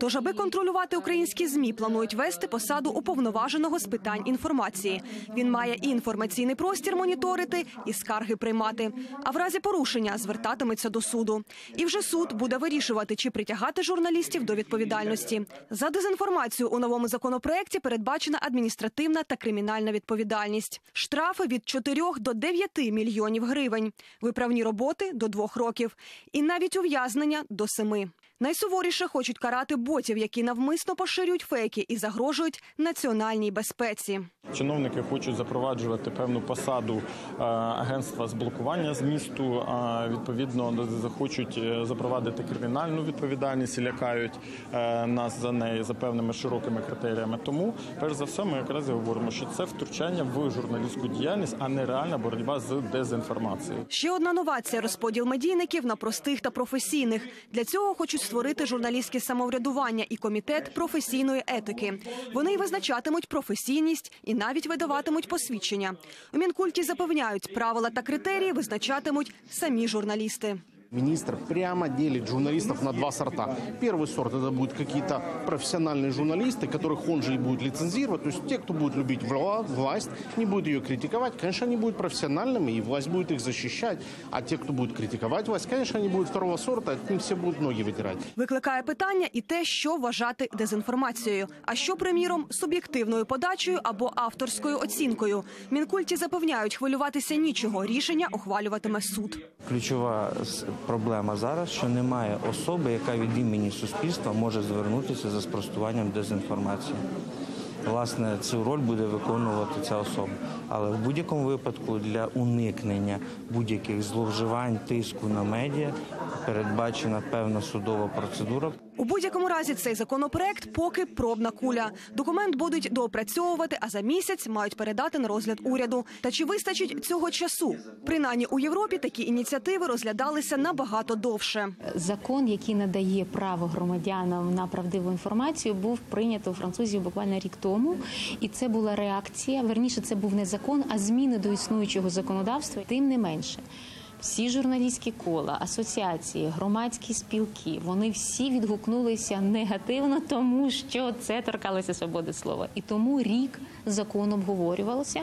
Тож, аби контролювати українські змі, планують вести посаду уповноваженого з питань інформації. Він має і інформаційний простір моніторити, і скарги приймати. А в разі порушення звертатиметься до суду. І вже суд буде вирішувати, чи притягати журналістів до відповідальності. За дезінформацію у новому законопроекті передбачена адміністративна та кримінальна відповідальність. Штрафи від 4 до 9 мільйонів гривень, виправні роботи до 2 років, і навіть ув'язнення до 7. Найсуворіше хочуть карати ботів, які навмисно поширюють фейки і загрожують національній безпеці. Чиновники хочуть запроваджувати певну посаду е, агентства з блокування змісту. А відповідно захочуть е, запровадити кримінальну відповідальність і лякають е, нас за неї за певними широкими критеріями. Тому, перш за все, ми якраз і говоримо, що це втручання в журналістську діяльність, а не реальна боротьба з дезінформацією. Ще одна новація розподіл медійників на простих та професійних. Для цього хочуть створити журналістське самоврядування і комітет професійної етики. Вони й визначатимуть професійність і навіть видаватимуть посвідчення. У мінкульті запевняють, правила та критерії визначатимуть самі журналісти. Министр прямо делит журналистов на два сорта. Первый сорт это будут какие-то профессиональные журналисты, которых он же и будет лицензировать. То есть те, кто будет любить вла- власть, не будет ее критиковать, конечно, они будут профессиональными, и власть будет их защищать. А те, кто будет критиковать власть, конечно, они будут второго сорта, от них все будут ноги вытирать. Викликає питання і те, що вважати дезінформацією, а що, приміром, суб'єктивною подачею або авторською оцінкою. Мінкульті запевняють, хвилюватися нічого. Рішення ухвалюватиме суд. Ключова с- проблема зараз, що немає особи, яка від імені суспільства може звернутися за спростуванням дезінформації. Власне, цю роль буде виконувати ця особа. Але в будь-якому випадку для уникнення будь-яких зловживань, тиску на медіа передбачена певна судова процедура. У будь-якому разі цей законопроект поки пробна куля. Документ будуть доопрацьовувати, а за місяць мають передати на розгляд уряду. Та чи вистачить цього часу? Принаймні у Європі такі ініціативи розглядалися набагато довше. Закон, який надає право громадянам на правдиву інформацію, був прийнято у французів буквально рік тому, і це була реакція. Верніше, це був не закон, а зміни до існуючого законодавства. Тим не менше. Всі журналістські кола, асоціації, громадські спілки вони всі відгукнулися негативно, тому що це торкалося свободи слова. І тому рік закон обговорювався,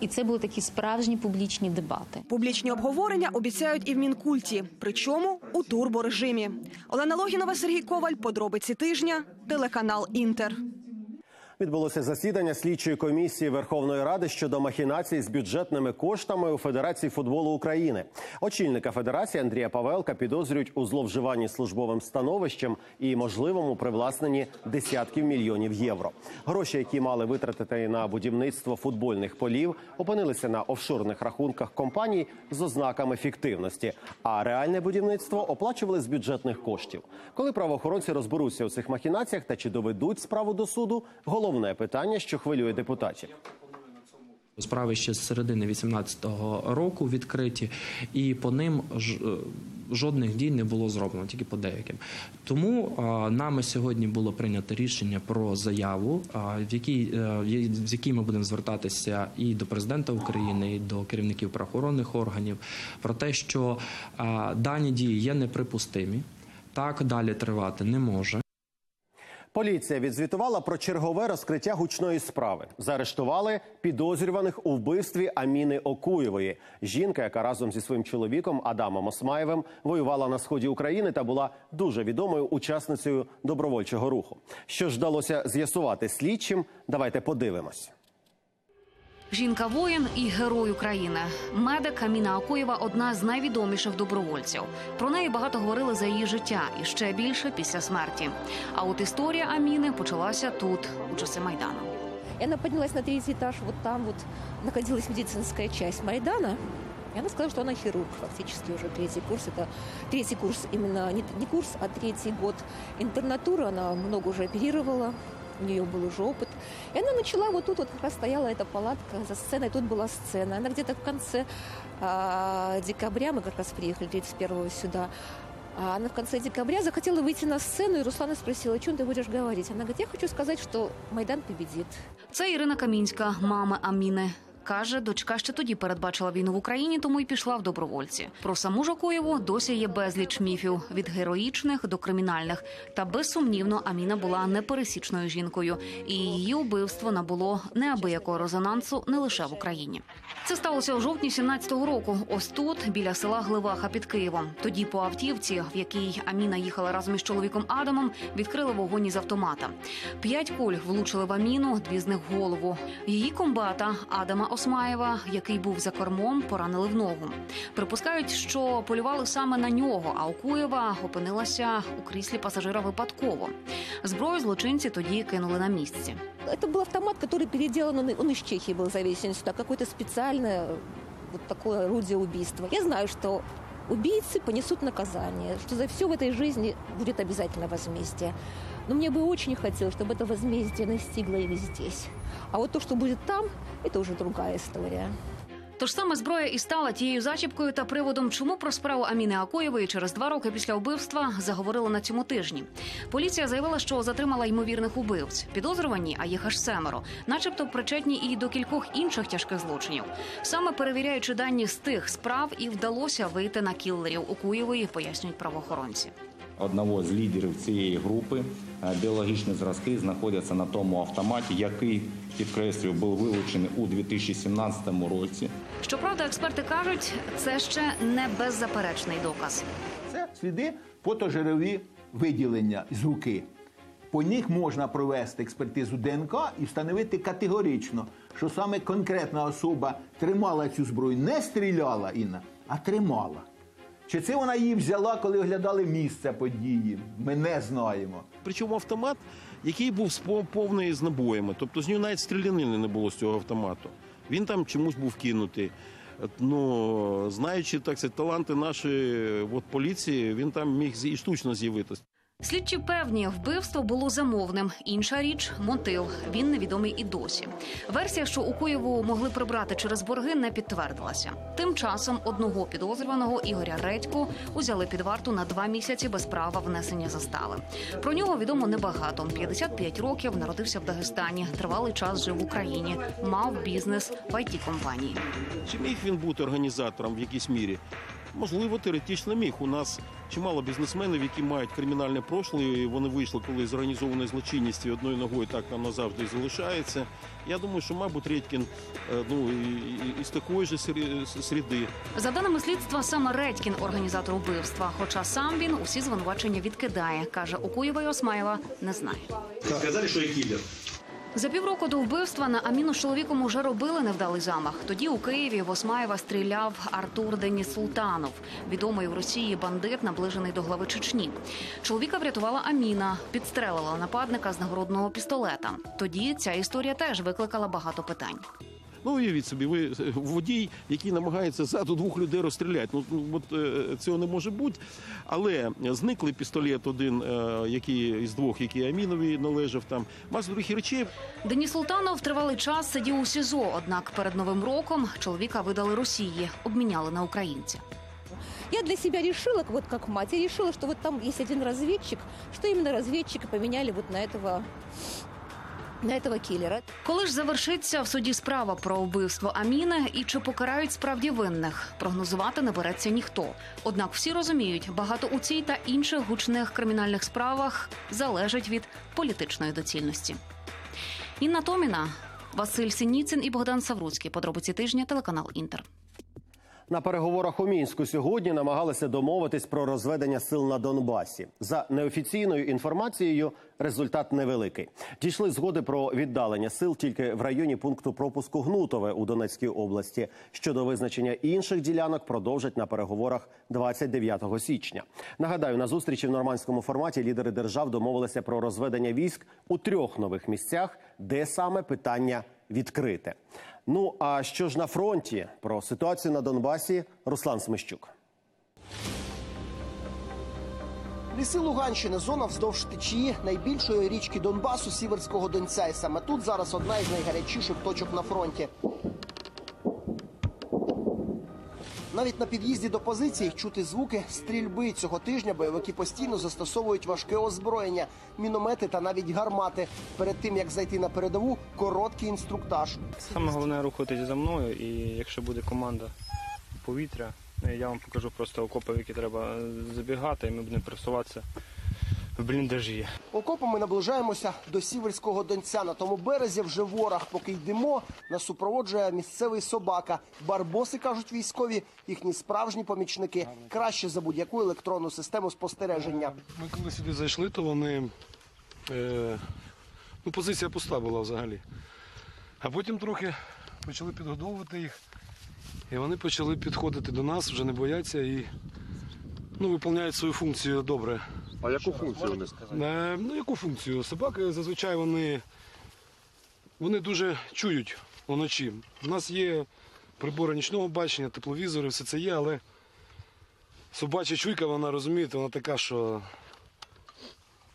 і це були такі справжні публічні дебати. Публічні обговорення обіцяють і в мінкульті, причому у турборежимі. Олена Логінова, Сергій Коваль. Подробиці тижня. Телеканал Інтер. Відбулося засідання слідчої комісії Верховної Ради щодо махінацій з бюджетними коштами у Федерації футболу України. Очільника федерації Андрія Павелка підозрюють у зловживанні службовим становищем і можливому привласненні десятків мільйонів євро. Гроші, які мали витратити на будівництво футбольних полів, опинилися на офшорних рахунках компаній з ознаками фіктивності. А реальне будівництво оплачували з бюджетних коштів. Коли правоохоронці розберуться у цих махінаціях та чи доведуть справу до суду, головне питання, що хвилює депутатів. Справи ще з середини 18-го року відкриті, і по ним е, жодних дій не було зроблено, тільки по деяким. Тому е, нами сьогодні було прийнято рішення про заяву, е, в якій е, є- з якій ми будемо звертатися і до президента України, і до керівників правоохоронних органів про те, що е, дані дії є неприпустимі. Так далі тривати не може. Поліція відзвітувала про чергове розкриття гучної справи. Заарештували підозрюваних у вбивстві Аміни Окуєвої. Жінка, яка разом зі своїм чоловіком Адамом Осмаєвим воювала на сході України та була дуже відомою учасницею добровольчого руху. Що ж вдалося з'ясувати слідчим? Давайте подивимось. Жінка воїн і герой України. Медик Аміна Акоєва одна з найвідоміших добровольців. Про неї багато говорили за її життя і ще більше після смерті. А от історія Аміни почалася тут, у часи майдану. И она поднялась на третий этаж, вот там вот находилась медицинская часть Майдана. И она сказала, что она хирург, фактически уже третий курс. Это третий курс, именно не, не курс, а третий год интернатуры. Она много уже оперировала, у нее был уже опыт. И она начала, вот тут вот как раз стояла эта палатка за сценой, тут была сцена. Она где-то в конце а, декабря, мы как раз приехали 31 сюда, а она в конце декабря захотела выйти на сцену, и Руслана спросила, о чем ты будешь говорить? Она говорит, я хочу сказать, что Майдан победит. Це Ірина Камінська, мама Аміни. Каже, дочка ще тоді передбачила війну в Україні, тому й пішла в добровольці. Про саму Жакоєву досі є безліч міфів від героїчних до кримінальних. Та безсумнівно Аміна була непересічною жінкою, і її убивство набуло неабиякого резонансу не лише в Україні. Це сталося у жовтні 17-го року. Ось тут, біля села Гливаха під Києвом. Тоді по автівці, в якій Аміна їхала разом із чоловіком Адамом, відкрили вогонь із автомата. П'ять куль влучили в Аміну, дві з них голову. Її комбата Адама Осмаєва, який був за кормом, поранили в ногу. Припускають, що полювали саме на нього, а Окуєва опинилася у кріслі пасажира випадково. Зброю злочинці тоді кинули на місці. Это был автомат, который переделан, он, он из Чехии был завезен сюда, какое-то специальное вот такое орудие убийства. Я знаю, что убийцы понесут наказание, что за все в этой жизни будет обязательно возмездие. Но мне бы очень хотелось, чтобы это возмездие настигло их здесь. А вот то, что будет там, это уже другая история. Тож саме зброя і стала тією зачіпкою та приводом, чому про справу Аміни Акоєвої через два роки після вбивства заговорили на цьому тижні. Поліція заявила, що затримала ймовірних убивць. Підозрювані, а їх аж семеро, начебто причетні і до кількох інших тяжких злочинів. Саме перевіряючи дані з тих справ, і вдалося вийти на кіллерів Окуєвої, пояснюють правоохоронці. Одного з лідерів цієї групи е, біологічні зразки знаходяться на тому автоматі, який підкреслюю, був вилучений у 2017 році. Щоправда, експерти кажуть, це ще не беззаперечний доказ. Це сліди фотожирові виділення з руки. По них можна провести експертизу ДНК і встановити категорично, що саме конкретна особа тримала цю зброю, не стріляла Інна, а тримала. Чи це вона її взяла, коли оглядали місце події? Ми не знаємо. Причому автомат, який був повний з набоями. Тобто з нього навіть стрілянини не було з цього автомату. Він там чомусь був кинутий. Ну, знаючи так це таланти нашої от, поліції, він там міг і штучно з'явитися. Слідчі певні, вбивство було замовним. Інша річ мотив. Він невідомий і досі. Версія, що у Коєву могли прибрати через борги, не підтвердилася. Тим часом одного підозрюваного Ігоря Редьку узяли під варту на два місяці без права внесення застави. Про нього відомо небагато. 55 років народився в Дагестані. Тривалий час жив в Україні. Мав бізнес в it компанії. Чи міг він бути організатором в якійсь мірі? Можливо, теоретично міг. У нас чимало бізнесменів, які мають кримінальне прошле. і Вони вийшли коли з організованої злочинності одною ногою так там назавжди залишається. Я думаю, що, мабуть, Редькін е, ну, із такої ж сріди. За даними слідства, саме Редькін організатор вбивства. Хоча сам він усі звинувачення відкидає. каже Окуєва і Осмаєва не знає. Сказали, що я кілер. За півроку до вбивства на Аміну з чоловіком уже робили невдалий замах. Тоді у Києві в Осмаєва стріляв Артур Деніс Султанов, відомий в Росії бандит, наближений до глави Чечні. Чоловіка врятувала Аміна, підстрелила нападника з нагородного пістолета. Тоді ця історія теж викликала багато питань. Ну, уявіть собі, ви е, водій, який намагається ззаду двох людей розстріляти. Ну, ну, от е, цього не може бути. Але зникли пістолет один, е, який із двох, який Амінові належав там. Маса других речей. Деніс Султанов тривалий час сидів у СІЗО. Однак перед новим роком чоловіка видали Росії, обміняли на українця. Я для себя решила, вот как мать, я решила, что вот там есть один разведчик, что именно разведчика поменяли вот на этого, на этого киллера. Коли ж завершиться в суді справа про вбивство Аміни і чи покарають справді винних, прогнозувати не береться ніхто. Однак всі розуміють, багато у цій та інших гучних кримінальних справах залежить від політичної доцільності. Інна Томіна, Василь Синіцин і Богдан Савруцький. Подробиці тижня, телеканал Інтер. На переговорах у мінську сьогодні намагалися домовитись про розведення сил на Донбасі. За неофіційною інформацією, результат невеликий. Дійшли згоди про віддалення сил тільки в районі пункту пропуску Гнутове у Донецькій області. Щодо визначення інших ділянок продовжать на переговорах 29 січня. Нагадаю, на зустрічі в нормандському форматі лідери держав домовилися про розведення військ у трьох нових місцях, де саме питання відкрите. Ну а що ж на фронті про ситуацію на Донбасі? Руслан Смищук. Ліси Луганщини, зона вздовж течії найбільшої річки Донбасу Сіверського Донця. І саме тут зараз одна із найгарячіших точок на фронті. Навіть на під'їзді до позиції чути звуки стрільби. Цього тижня бойовики постійно застосовують важке озброєння, міномети та навіть гармати. Перед тим як зайти на передову, короткий інструктаж. Саме головне рухатись за мною, і якщо буде команда повітря, я вам покажу просто окопи, які треба забігати, і ми будемо просуватися в бліндажі. Окопами наближаємося до сіверського донця. На тому березі вже ворог. Поки йдемо, нас супроводжує місцевий собака. Барбоси кажуть військові, їхні справжні помічники краще за будь-яку електронну систему спостереження. Ми коли сюди зайшли, то вони. Е, ну, позиція пуста була взагалі. А потім трохи почали підгодовувати їх. І вони почали підходити до нас, вже не бояться і ну, виконують свою функцію добре. А яку функцію вони сказали? Е, ну, яку функцію? Собаки зазвичай вони, вони дуже чують вночі. У нас є прибори нічного бачення, тепловізори, все це є, але собача чуйка, вона розумієте, вона така, що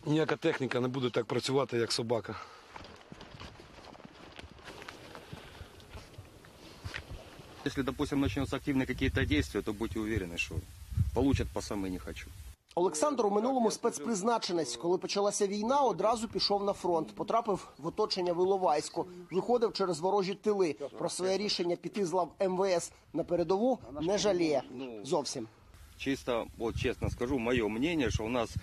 ніяка техніка не буде так працювати, як собака. Если, допустим, начнутся активные какие-то действия, то будьте уверены, что получат по самой не хочу. Олександр у минулому спецпризначенець. Коли почалася війна, одразу пішов на фронт. Потрапив в оточення в Іловайську. Виходив через ворожі тили. Про своє рішення піти з лав МВС на передову не жаліє зовсім. Чисто, вот честно скажу, мое мнение, что у нас,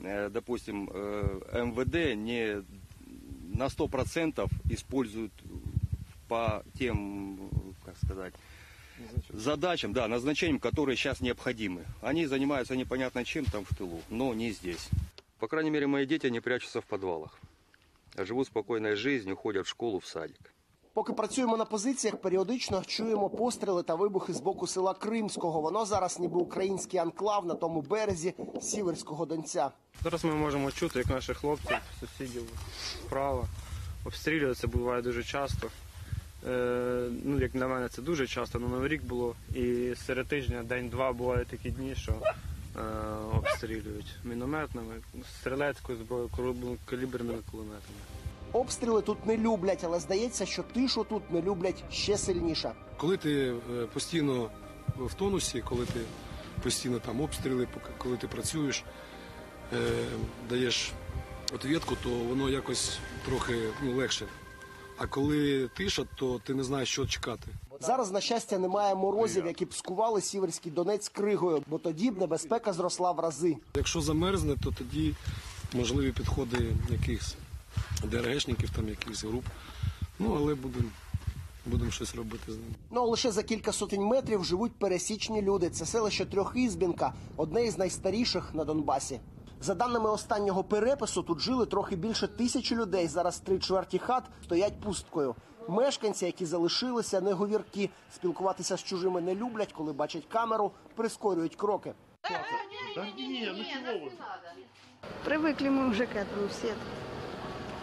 э, допустим, э, МВД не на 100% используют по тем, как сказать, задачам, да, назначениям, которые сейчас необходимы. Они занимаются непонятно чем там в тылу, но не здесь. По крайней мере, мои дети не прячутся в подвалах. а Живут спокойной жизнью, ходят в школу, в садик. Поки працюємо на позиціях, періодично чуємо постріли та вибухи з боку села Кримського. Воно зараз ніби український анклав на тому березі Сіверського Донця. Зараз ми можемо чути, як наші хлопці, сусідів вправо обстрілюються, буває дуже часто. Е, ну, як для мене, це дуже часто. На Новий рік було. І серед тижня, день-два бувають такі дні, що е, обстрілюють мінометними, стрілецькою зброєю, каліберними кулеметами. Обстріли тут не люблять, але здається, що тишу тут не люблять ще сильніше. Коли ти е, постійно в тонусі, коли ти постійно там обстріли, коли ти працюєш, е, даєш отвідку, то воно якось трохи ну, легше. А коли тиша, то ти не знаєш, що чекати. Зараз, на щастя, немає морозів, які б скували Сіверський Донець кригою, бо тоді б небезпека зросла в рази. Якщо замерзне, то тоді можливі підходи якихось ДРГшників, там якихось груп. Ну, але будемо будем щось робити з ними. Ну а лише за кілька сотень метрів живуть пересічні люди. Це селище Трьохізбінка, одне із найстаріших на Донбасі. За даними останнього перепису, тут жили трохи більше тисячі людей. Зараз три чверті хат стоять пусткою. Мешканці, які залишилися, неговіркі, спілкуватися з чужими не люблять, коли бачать камеру, прискорюють кроки. Привыкли мы уже к этому все.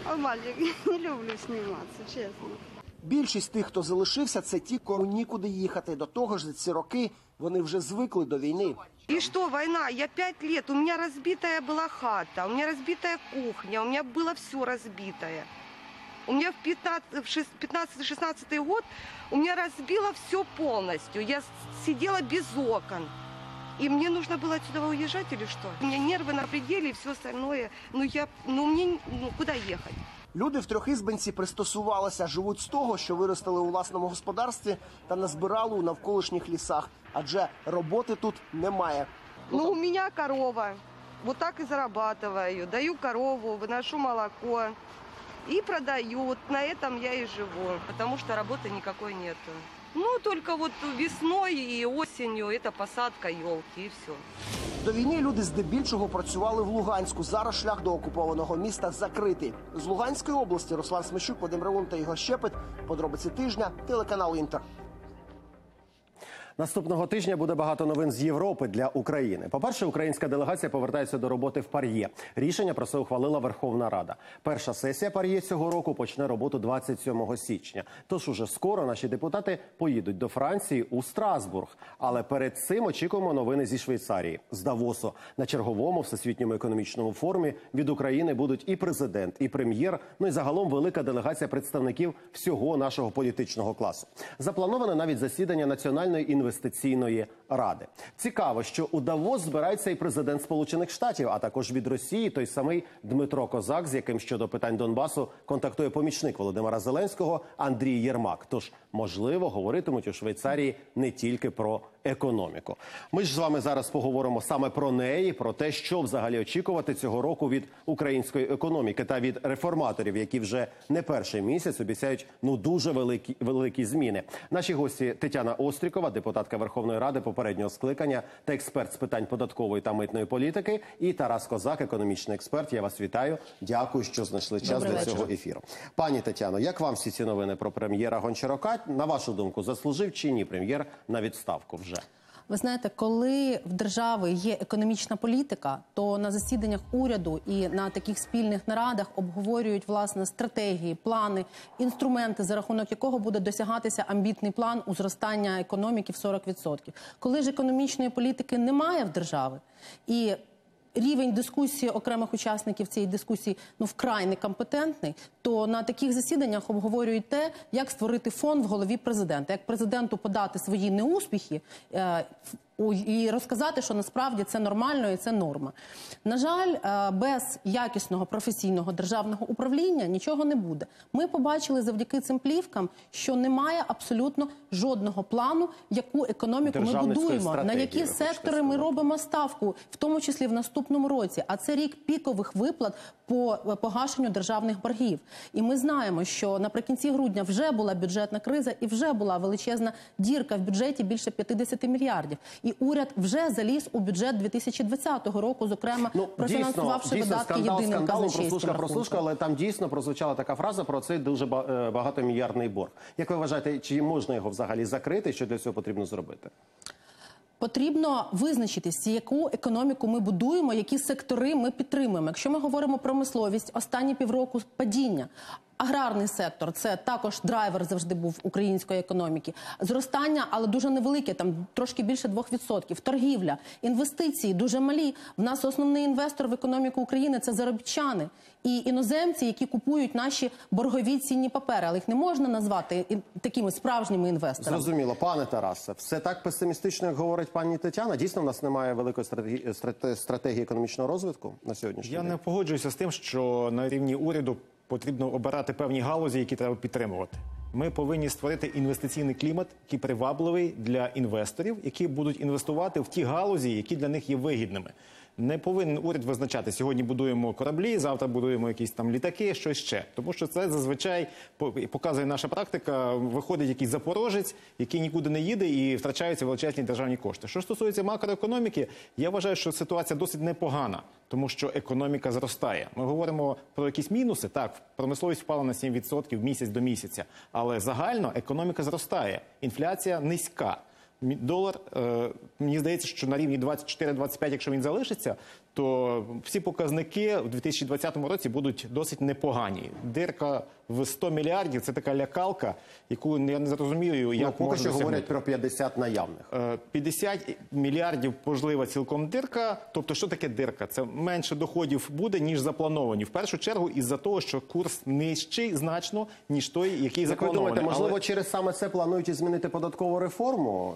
А мальчик, не люблю сниматься, честно. Більшість тих, хто залишився, це ті, кому нікуди їхати. До того ж, за ці роки вони вже звикли до війни. И что, война? Я пять лет, у меня разбитая была хата, у меня разбитая кухня, у меня было все разбитое. У меня в 15-16 год у меня разбило все полностью. Я с- сидела без окон. И мне нужно было отсюда уезжать или что? У меня нервы на пределе и все остальное. Ну, я, ну, мне, ну, куда ехать? Люди в трьохізбинці пристосувалися, живуть з того, що виростили у власному господарстві та назбирали у навколишніх лісах, адже роботи тут немає. Ну, у меня корова. Вот так и зарабатываю. Даю корову, выношу молоко и продаю. Вот на этом я и живу, потому что работы никакой нету. Ну, только вот весной и осенью это посадка елки и все. До війни люди здебільшого працювали в Луганську. Зараз шлях до окупованого міста закритий. З Луганської області Руслан Смещук, Вадим Ревун та Ігор Щепет. Подробиці тижня. Телеканал Інтер. Наступного тижня буде багато новин з Європи для України. По-перше, українська делегація повертається до роботи в Пар'є. Рішення про це ухвалила Верховна Рада. Перша сесія Пар'є цього року почне роботу 27 січня. Тож уже скоро наші депутати поїдуть до Франції у Страсбург. Але перед цим очікуємо новини зі Швейцарії з Давосу. На черговому всесвітньому економічному форумі від України будуть і президент, і прем'єр. Ну і загалом велика делегація представників всього нашого політичного класу. Заплановане навіть засідання національної інвестиційної інвестиційної ради. Цікаво, що у Давос збирається і президент Сполучених Штатів, а також від Росії той самий Дмитро Козак, з яким щодо питань Донбасу контактує помічник Володимира Зеленського Андрій Єрмак. Тож, можливо, говоритимуть у Швейцарії не тільки про економіку. Ми ж з вами зараз поговоримо саме про неї, про те, що взагалі очікувати цього року від української економіки та від реформаторів, які вже не перший місяць обіцяють ну дуже великі великі зміни. Наші гості Тетяна Острікова, депутатка Верховної Ради попереднього скликання та експерт з питань податкової та митної політики, і Тарас Козак, економічний експерт. Я вас вітаю. Дякую, що знайшли час Добрий для вечір. цього ефіру. Пані Тетяно, як вам всі ці новини про прем'єра Гончарока? На вашу думку, заслужив чи ні прем'єр на відставку вже? Ви знаєте, коли в держави є економічна політика, то на засіданнях уряду і на таких спільних нарадах обговорюють власне стратегії, плани, інструменти, за рахунок якого буде досягатися амбітний план у зростання економіки в 40%. Коли ж економічної політики немає в держави і рівень дискусії окремих учасників цієї дискусії ну вкрай некомпетентний, то на таких засіданнях обговорюють те, як створити фон в голові президента, як президенту подати свої неуспіхи. І розказати, що насправді це нормально і це норма. На жаль, е, без якісного професійного державного управління нічого не буде. Ми побачили завдяки цим плівкам, що немає абсолютно жодного плану, яку економіку ми будуємо, на які сектори ми робимо ставку, в тому числі в наступному році. А це рік пікових виплат по е, погашенню державних боргів. І ми знаємо, що наприкінці грудня вже була бюджетна криза і вже була величезна дірка в бюджеті більше 50 мільярдів. І уряд вже заліз у бюджет 2020 року, зокрема профінансувавши дійсно, видатки скандал єдиним скандалом, прослушка, прослушка, але там дійсно прозвучала така фраза про цей дуже е, багатомільярдний борг. Як ви вважаєте, чи можна його взагалі закрити? Що для цього потрібно зробити? Потрібно визначитися, яку економіку ми будуємо, які сектори ми підтримуємо. Якщо ми говоримо про промисловість, останні півроку падіння. Аграрний сектор це також драйвер завжди був української економіки. Зростання, але дуже невелике, там трошки більше 2%. Торгівля, інвестиції дуже малі. В нас основний інвестор в економіку України це заробітчани і іноземці, які купують наші боргові цінні папери, але їх не можна назвати такими справжніми інвесторами. Зрозуміло, пане Тарасе, все так песимістично, як говорить пані Тетяна. Дійсно, в нас немає великої стратегії, стратегії економічного розвитку на сьогоднішній день? Я не погоджуюся з тим, що на рівні уряду потрібно обирати певні галузі, які треба підтримувати. Ми повинні створити інвестиційний клімат, який привабливий для інвесторів, які будуть інвестувати в ті галузі, які для них є вигідними. Не повинен уряд визначати сьогодні будуємо кораблі, завтра будуємо якісь там літаки, щось ще. Тому що це зазвичай показує наша практика. Виходить якийсь запорожець, який нікуди не їде і втрачаються величезні державні кошти. Що стосується макроекономіки, я вважаю, що ситуація досить непогана, тому що економіка зростає. Ми говоримо про якісь мінуси. Так, промисловість впала на 7% місяць до місяця, але загально економіка зростає. Інфляція низька. Долар, е, мені здається, що на рівні 24-25, якщо він залишиться, то всі показники в 2020 році будуть досить непогані. Дирка в 100 мільярдів це така лякалка, яку я не зрозумію, як Ну, поки можна що досягнути. говорять про 50 наявних. Е, 50 мільярдів можлива цілком дирка. Тобто, що таке дирка? Це менше доходів буде ніж заплановані. В першу чергу, із-за того, що курс нижчий значно ніж той, який ви думаєте, можливо, Але- через саме це планують змінити податкову реформу?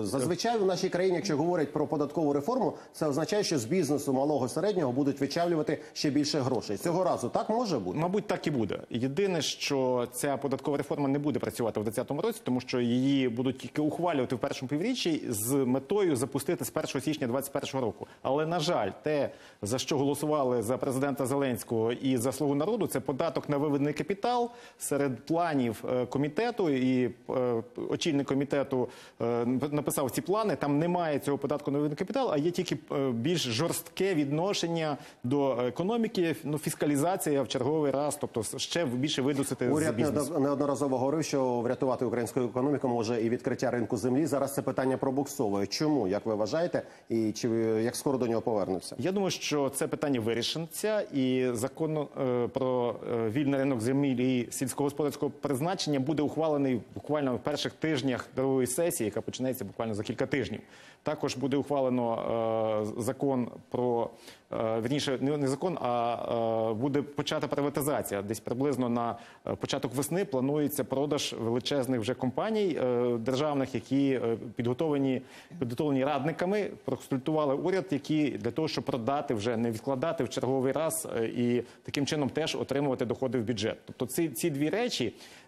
Е, Зазвичай в нашій країні, якщо говорять про податкову реформу, це означає, що з бізнесу малого середнього будуть вичавлювати ще більше грошей. Цього разу так може бути? Мабуть, так і буде. Єдине, що ця податкова реформа не буде працювати в 2020 році, тому що її будуть тільки ухвалювати в першому півріччі з метою запустити з 1 січня 2021 року. Але на жаль, те за що голосували за президента Зеленського і за слугу народу, це податок на виведений капітал серед планів е, комітету і е, очільник комітету е, написав ці плани. Там немає цього податку на виведений капітал, а є тільки більш жорстке відношення до економіки. Ну фіскалізація в черговий раз, тобто ще більше видусити з Уряд бізнесу. неодно- неодноразово говорив, що врятувати українську економіку може і відкриття ринку землі. Зараз це питання пробуксовує. Чому, як ви вважаєте, і чи як скоро до нього повернуться? Я думаю, що це питання вирішиться, і закон е, про е, вільний ринок землі і сільськогосподарського призначення буде ухвалений буквально в перших тижнях другої сесії, яка почнеться буквально за кілька тижнів. Також буде ухвалено е, закон про Вірніше, не закон, а е, буде почата приватизація. Десь приблизно на е, початок весни планується продаж величезних вже компаній е, державних, які е, підготовлені підготовлені радниками, проконсультували уряд, які для того, щоб продати вже не відкладати в черговий раз е, і таким чином теж отримувати доходи в бюджет. Тобто ці, ці дві речі е,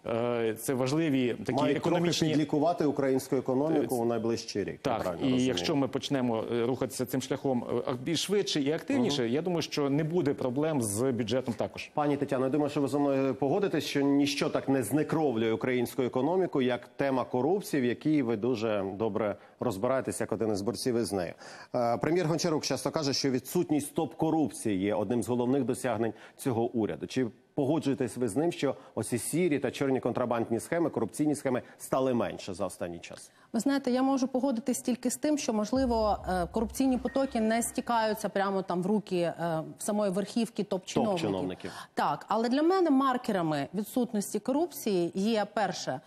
це важливі такі Мають економічні підлікувати українську економіку у найближчий рік. так, і розумію? якщо ми почнемо е, рухатися цим шляхом е, більш швидше і активніше, я думаю, що не буде проблем з бюджетом також. Пані Тетяно, я думаю, що ви зі мною погодитесь, що ніщо так не знекровлює українську економіку, як тема корупції, в якій ви дуже добре розбираєтесь, як один із борців із нею. Е, Прем'єр Гончарук часто каже, що відсутність стоп корупції є одним з головних досягнень цього уряду. Чи погоджуєтесь ви з ним, що оці сірі та чорні контрабандні схеми, корупційні схеми стали менше за останній час? Ви знаєте, я можу погодитись тільки з тим, що можливо е, корупційні потоки не стікаються прямо там в руки е, самої верхівки топ-чиновників. Топ-чиновників. Так, але для мене маркерами відсутності корупції є перше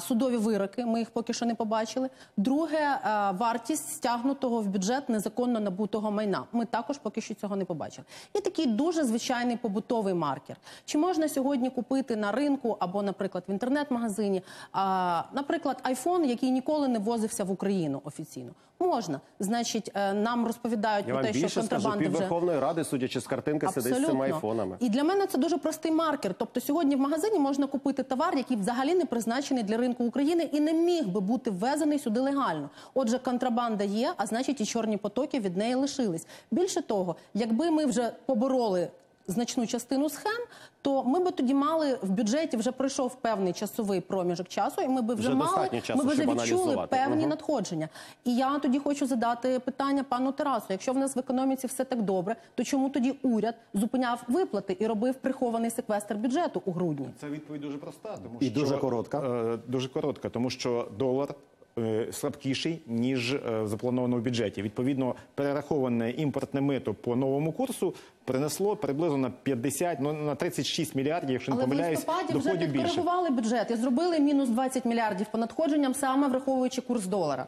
судові вироки. Ми їх поки що не побачили. Друге, вартість стягнутого в бюджет незаконно набутого майна. Ми також поки що цього не побачили. І такий дуже звичайний побутовий маркер. Чи можна сьогодні купити на ринку або, наприклад, в інтернет-магазині, а, наприклад, айфон, який ніколи не ввозився в Україну офіційно? Можна. Значить, е, нам розповідають Я про те, що контрабанда пів вже Верховної Ради, судячи з картинки, сидить з цими айфонами. і для мене це дуже простий маркер. Тобто сьогодні в магазині можна купити товар, який взагалі не призначений для ринку України і не міг би бути ввезений сюди легально. Отже, контрабанда є, а значить і чорні потоки від неї лишились. Більше того, якби ми вже побороли. Значну частину схем, то ми би тоді мали в бюджеті вже пройшов певний часовий проміжок часу, і ми би вже, Вже мали часу, ми вже відчули певні Мгм. надходження. І я тоді хочу задати питання пану Тарасу. Якщо в нас в економіці все так добре, то чому тоді уряд зупиняв виплати і робив прихований секвестр бюджету у грудні? Це відповідь дуже проста, тому І що дуже коротка. Е, дуже коротка, тому що долар. Е, Слабкіший ніж е, заплановано в бюджеті. Відповідно, перераховане імпортне мито по новому курсу принесло приблизно на 50, ну на 36 мільярдів, якщо не Але в листопаді вже доходів більше. підкоригували бюджет і зробили мінус 20 мільярдів по надходженням, саме враховуючи курс долара.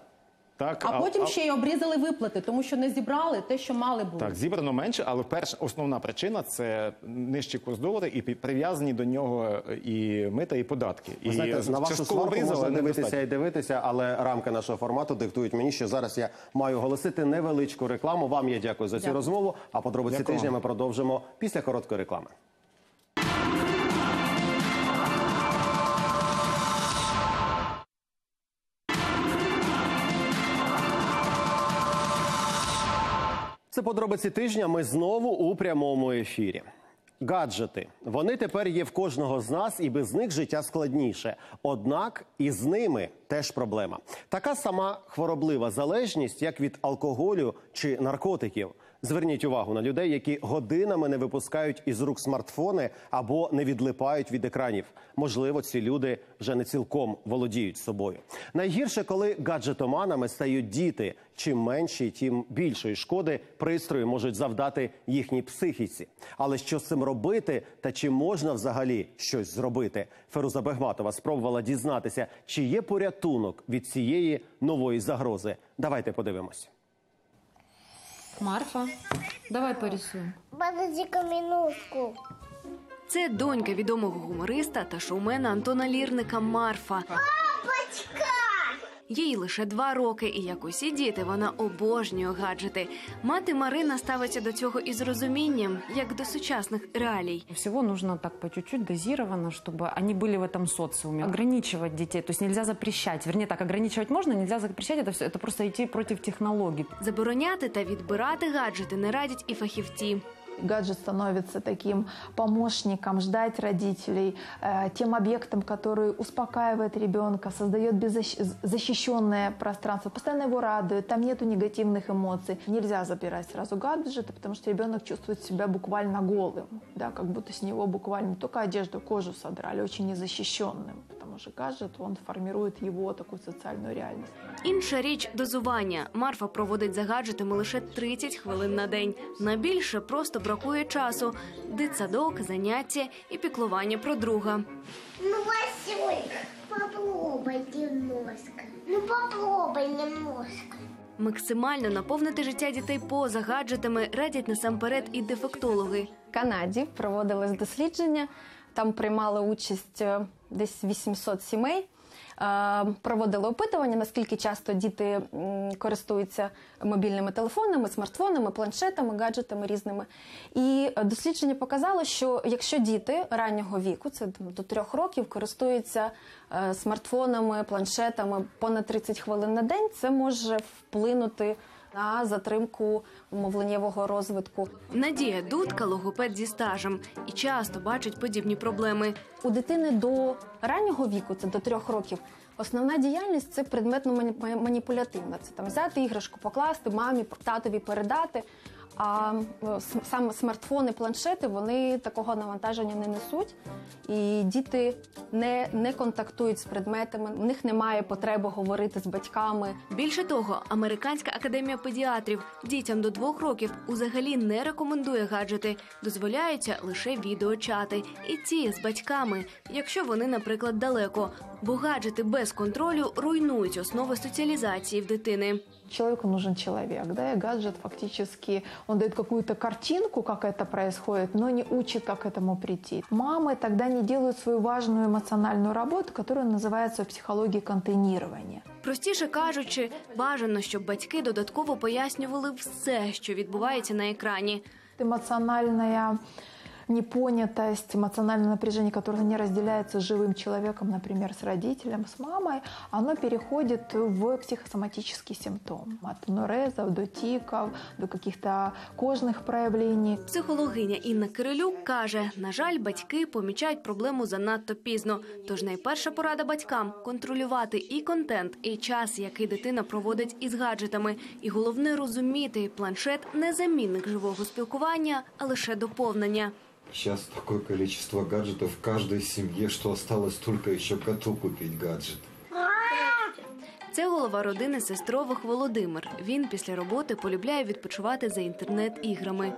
Так, А потім ще й обрізали виплати, тому що не зібрали те, що мали бути. Так, зібрано менше, але перша основна причина це нижчий курс долара і прив'язані до нього і мита, і податки. Ви знаєте, і на вашу сварку обрізали, можна дивитися і дивитися, але рамки нашого формату диктують мені, що зараз я маю оголосити невеличку рекламу. Вам я дякую за цю Дякую. розмову. А подробиці Дякую тижня ми продовжимо після короткої реклами. Це подробиці тижня. Ми знову у прямому ефірі. Гаджети вони тепер є в кожного з нас, і без них життя складніше. Однак і з ними теж проблема. Така сама хвороблива залежність, як від алкоголю чи наркотиків. Зверніть увагу на людей, які годинами не випускають із рук смартфони або не відлипають від екранів. Можливо, ці люди вже не цілком володіють собою. Найгірше, коли гаджетоманами стають діти. Чим менші, тим більшої шкоди пристрої можуть завдати їхній психіці. Але що з цим робити, та чи можна взагалі щось зробити? Феруза Бегматова спробувала дізнатися, чи є порятунок від цієї нової загрози. Давайте подивимось. Марфа, давай порисуем. Подожди-ка минутку. Це донька відомого гумориста та шоумена Антона Лірника Марфа. Папочка! Їй лише два роки, і як усі діти, вона обожнює гаджети. Мати Марина ставиться до цього із розумінням, як до сучасних реалій. Всего нужно так по чуть-чуть дозированно, чтобы они были в этом социуме. Ограничивать детей, то есть нельзя запрещать. Вернее, так, ограничивать можно, нельзя запрещать. Это, все, это просто идти против технологий. Забороняти та відбирати гаджети не радять і фахівці. Гаджет становится таким помощником ждать родителей, э, тем объектом, который успокаивает ребенка, создает беззащ- защищенное пространство, постоянно его радует, там нету негативных эмоций. Нельзя забирать сразу гаджеты, потому что ребенок чувствует себя буквально голым, да, как будто с него буквально не только одежду, кожу содрали, очень незащищенным, потому что гаджет, он формирует его такую социальную реальность. Інша річ дозування. Марфа проводить за гаджетами лише 30 хвилин на день. На більше просто бракує часу. Дитсадок, заняття і піклування про друга. Ну, Васюль, попробуй немножко. Ну, попробуй немножко. Максимально наповнити життя дітей поза гаджетами радять насамперед і дефектологи. В Канаді проводилось дослідження. Там приймали участь е, десь 800 сімей. Е, Проводили опитування, наскільки часто діти користуються мобільними телефонами, смартфонами, планшетами, гаджетами різними. І дослідження показало, що якщо діти раннього віку, це до трьох років, користуються е, смартфонами, планшетами понад 30 хвилин на день, це може вплинути на затримку мовленнєвого розвитку. Надія Дудка логопед зі стажем і часто бачить подібні проблеми. У дитини до раннього віку, це до трьох років. Основна діяльність це предметно мані- маніпулятивна. Це там взяти іграшку, покласти мамі, татові передати. А саме смартфони, планшети вони такого навантаження не несуть, і діти не, не контактують з предметами. В них немає потреби говорити з батьками. Більше того, Американська академія педіатрів дітям до двох років взагалі не рекомендує гаджети, дозволяються лише відеочати, і ті з батьками, якщо вони, наприклад, далеко. Бо гаджети без контролю руйнують основи соціалізації в дитини Человеку нужен человек, да, и гаджет фактически, он дает какую-то картинку, как это происходит, но не учит, как к этому прийти. Мамы тогда не делают свою важную эмоциональную работу, которая называется в психологии контейнирование. Простіше кажучи, бажано, щоб батьки додатково пояснювали все, що відбувається на екрані. Эмоциональная непонятость, эмоциональное напряжение, которое не разделяется с живым человеком, например, с родителем, с мамой, оно переходит в психосоматический симптом. От нурезов до тиков, до каких-то кожных проявлений. Психологиня Інна Кирилюк каже: на жаль, батьки помічають проблему занадто пізно. Тож найперша порада батькам контролювати і контент, і час, який дитина проводить із гаджетами. І головне розуміти, планшет не замінник живого спілкування, а лише доповнення. Сейчас такое количество гаджетов в каждой семье, что осталось только еще коту купить гаджет. Це голова родини сестрових Володимир. Він після роботи полюбляє відпочивати за інтернет-іграми.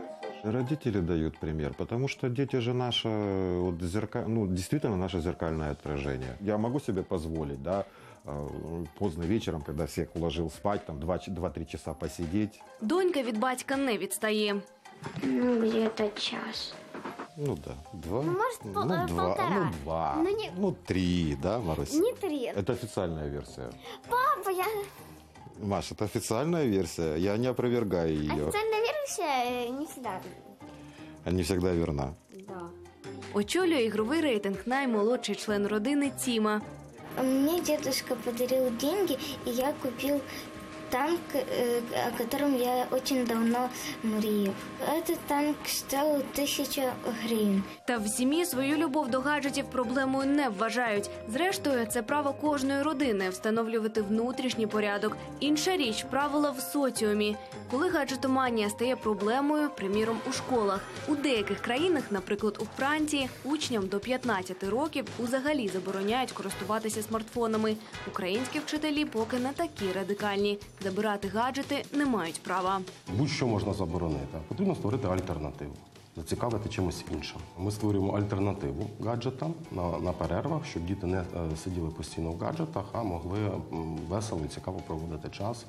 Родители дают пример, потому что дети же наше, вот, зерка... ну, действительно наше зеркальное отражение. Я могу себе позволить, да, э, поздно вечером, когда всех уложил спать, там 2-3 часа посидеть. Донька від батька не відстає. Ну, где-то час. Ну да, два, Ну, может, ну, пол- э, два, полтора. ну два, Ну, не- ну три, да, Марусь? Не три. Это официальная версия. Папа, я... Маш, это официальная версия, я не опровергаю ее. Официальная версия э, не всегда. Она не всегда верна. Да. Очолює ігровий рейтинг наймолодший член родини Тіма. Мне дедушка подарил деньги, и я купил танк, э, о котором я очень давно мріяв. Этот танк стоил тысячу гривен. Та в сім'ї свою любов до гаджетів проблемою не вважають. Зрештою, це право кожної родини встановлювати внутрішній порядок. Інша річ правила в соціумі. Коли гаджетоманія стає проблемою, приміром у школах. У деяких країнах, наприклад, у Франції, учням до 15 років узагалі забороняють користуватися смартфонами. Українські вчителі поки не такі радикальні. Забирати гаджети не мають права. Будь-що можна заборонити. Потрібно створити альтернативу, зацікавити чимось іншим. Ми створюємо альтернативу гаджетам на, на перервах, щоб діти не е, сиділи постійно в гаджетах, а могли весело і цікаво проводити час.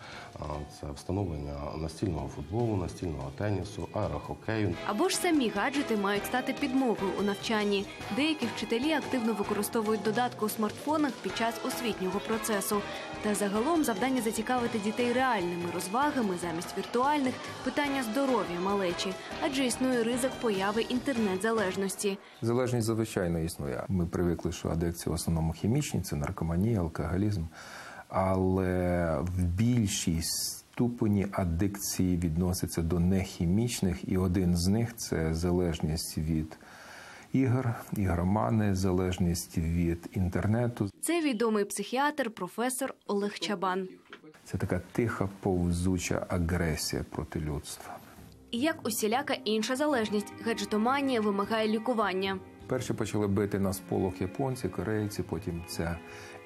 Це встановлення настільного футболу, настільного тенісу, аерохокею. Або ж самі гаджети мають стати підмогою у навчанні. Деякі вчителі активно використовують додатки у смартфонах під час освітнього процесу. Та загалом завдання зацікавити дітей реальними розвагами замість віртуальних питання здоров'я малечі, адже існує ризик появи інтернет-залежності. Залежність звичайно існує. Ми привикли, що адикції в основному хімічні, це наркоманія, алкоголізм. Але в більшій ступені адикції відноситься до нехімічних, і один з них це залежність від ігор, ігромани, залежність від інтернету. Це відомий психіатр, професор Олег Чабан. Це така тиха повзуча агресія проти людства. Як усіляка інша залежність, гаджетоманія вимагає лікування. Перші почали бити на сполох японці, корейці. Потім ця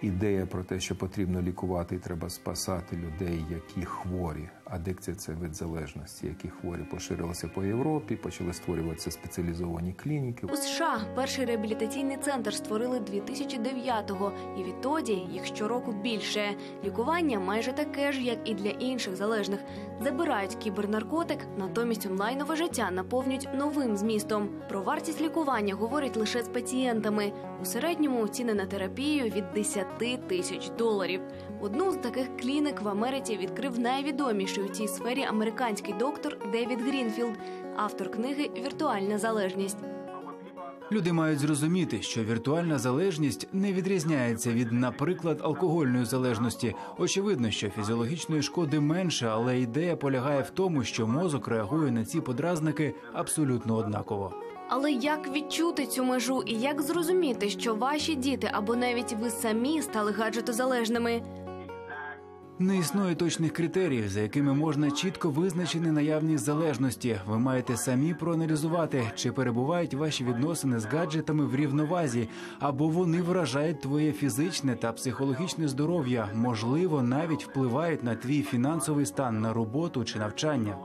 ідея про те, що потрібно лікувати і треба спасати людей, які хворі, Адикція це вид залежності, які хворі поширилися по Європі, почали створюватися спеціалізовані клініки. У США перший реабілітаційний центр створили 2009-го, і відтоді їх щороку більше. Лікування майже таке ж, як і для інших залежних. Забирають кібернаркотик, натомість онлайнове життя наповнюють новим змістом. Про вартість лікування говорять лише з пацієнтами. У середньому ціни на терапію від 10 тисяч доларів. Одну з таких клінік в Америці відкрив найвідоміший у цій сфері американський доктор Девід Грінфілд, автор книги Віртуальна залежність. Люди мають зрозуміти, що віртуальна залежність не відрізняється від, наприклад, алкогольної залежності. Очевидно, що фізіологічної шкоди менше, але ідея полягає в тому, що мозок реагує на ці подразники абсолютно однаково. Але як відчути цю межу і як зрозуміти, що ваші діти або навіть ви самі стали гаджетозалежними? Не існує точних критеріїв, за якими можна чітко визначити наявність залежності. Ви маєте самі проаналізувати, чи перебувають ваші відносини з гаджетами в рівновазі, або вони вражають твоє фізичне та психологічне здоров'я, можливо, навіть впливають на твій фінансовий стан, на роботу чи навчання.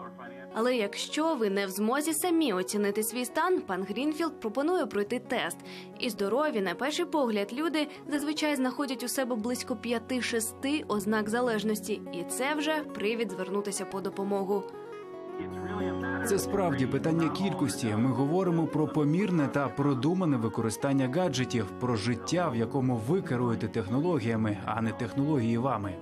Але якщо ви не в змозі самі оцінити свій стан, пан Грінфілд пропонує пройти тест. І здорові, на перший погляд, люди зазвичай знаходять у себе близько 5-6 ознак залежності, і це вже привід звернутися по допомогу. Це справді питання кількості. Ми говоримо про помірне та продумане використання гаджетів, про життя, в якому ви керуєте технологіями, а не технології вами.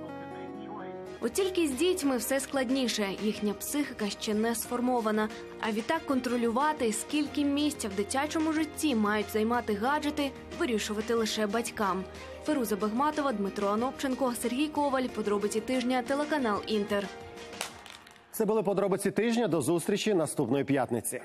От тільки з дітьми все складніше, їхня психіка ще не сформована. А відтак контролювати, скільки місця в дитячому житті мають займати гаджети, вирішувати лише батькам. Феруза Бахматова, Дмитро Анопченко, Сергій Коваль. Подробиці тижня, телеканал Інтер. Це були подробиці тижня. До зустрічі наступної п'ятниці.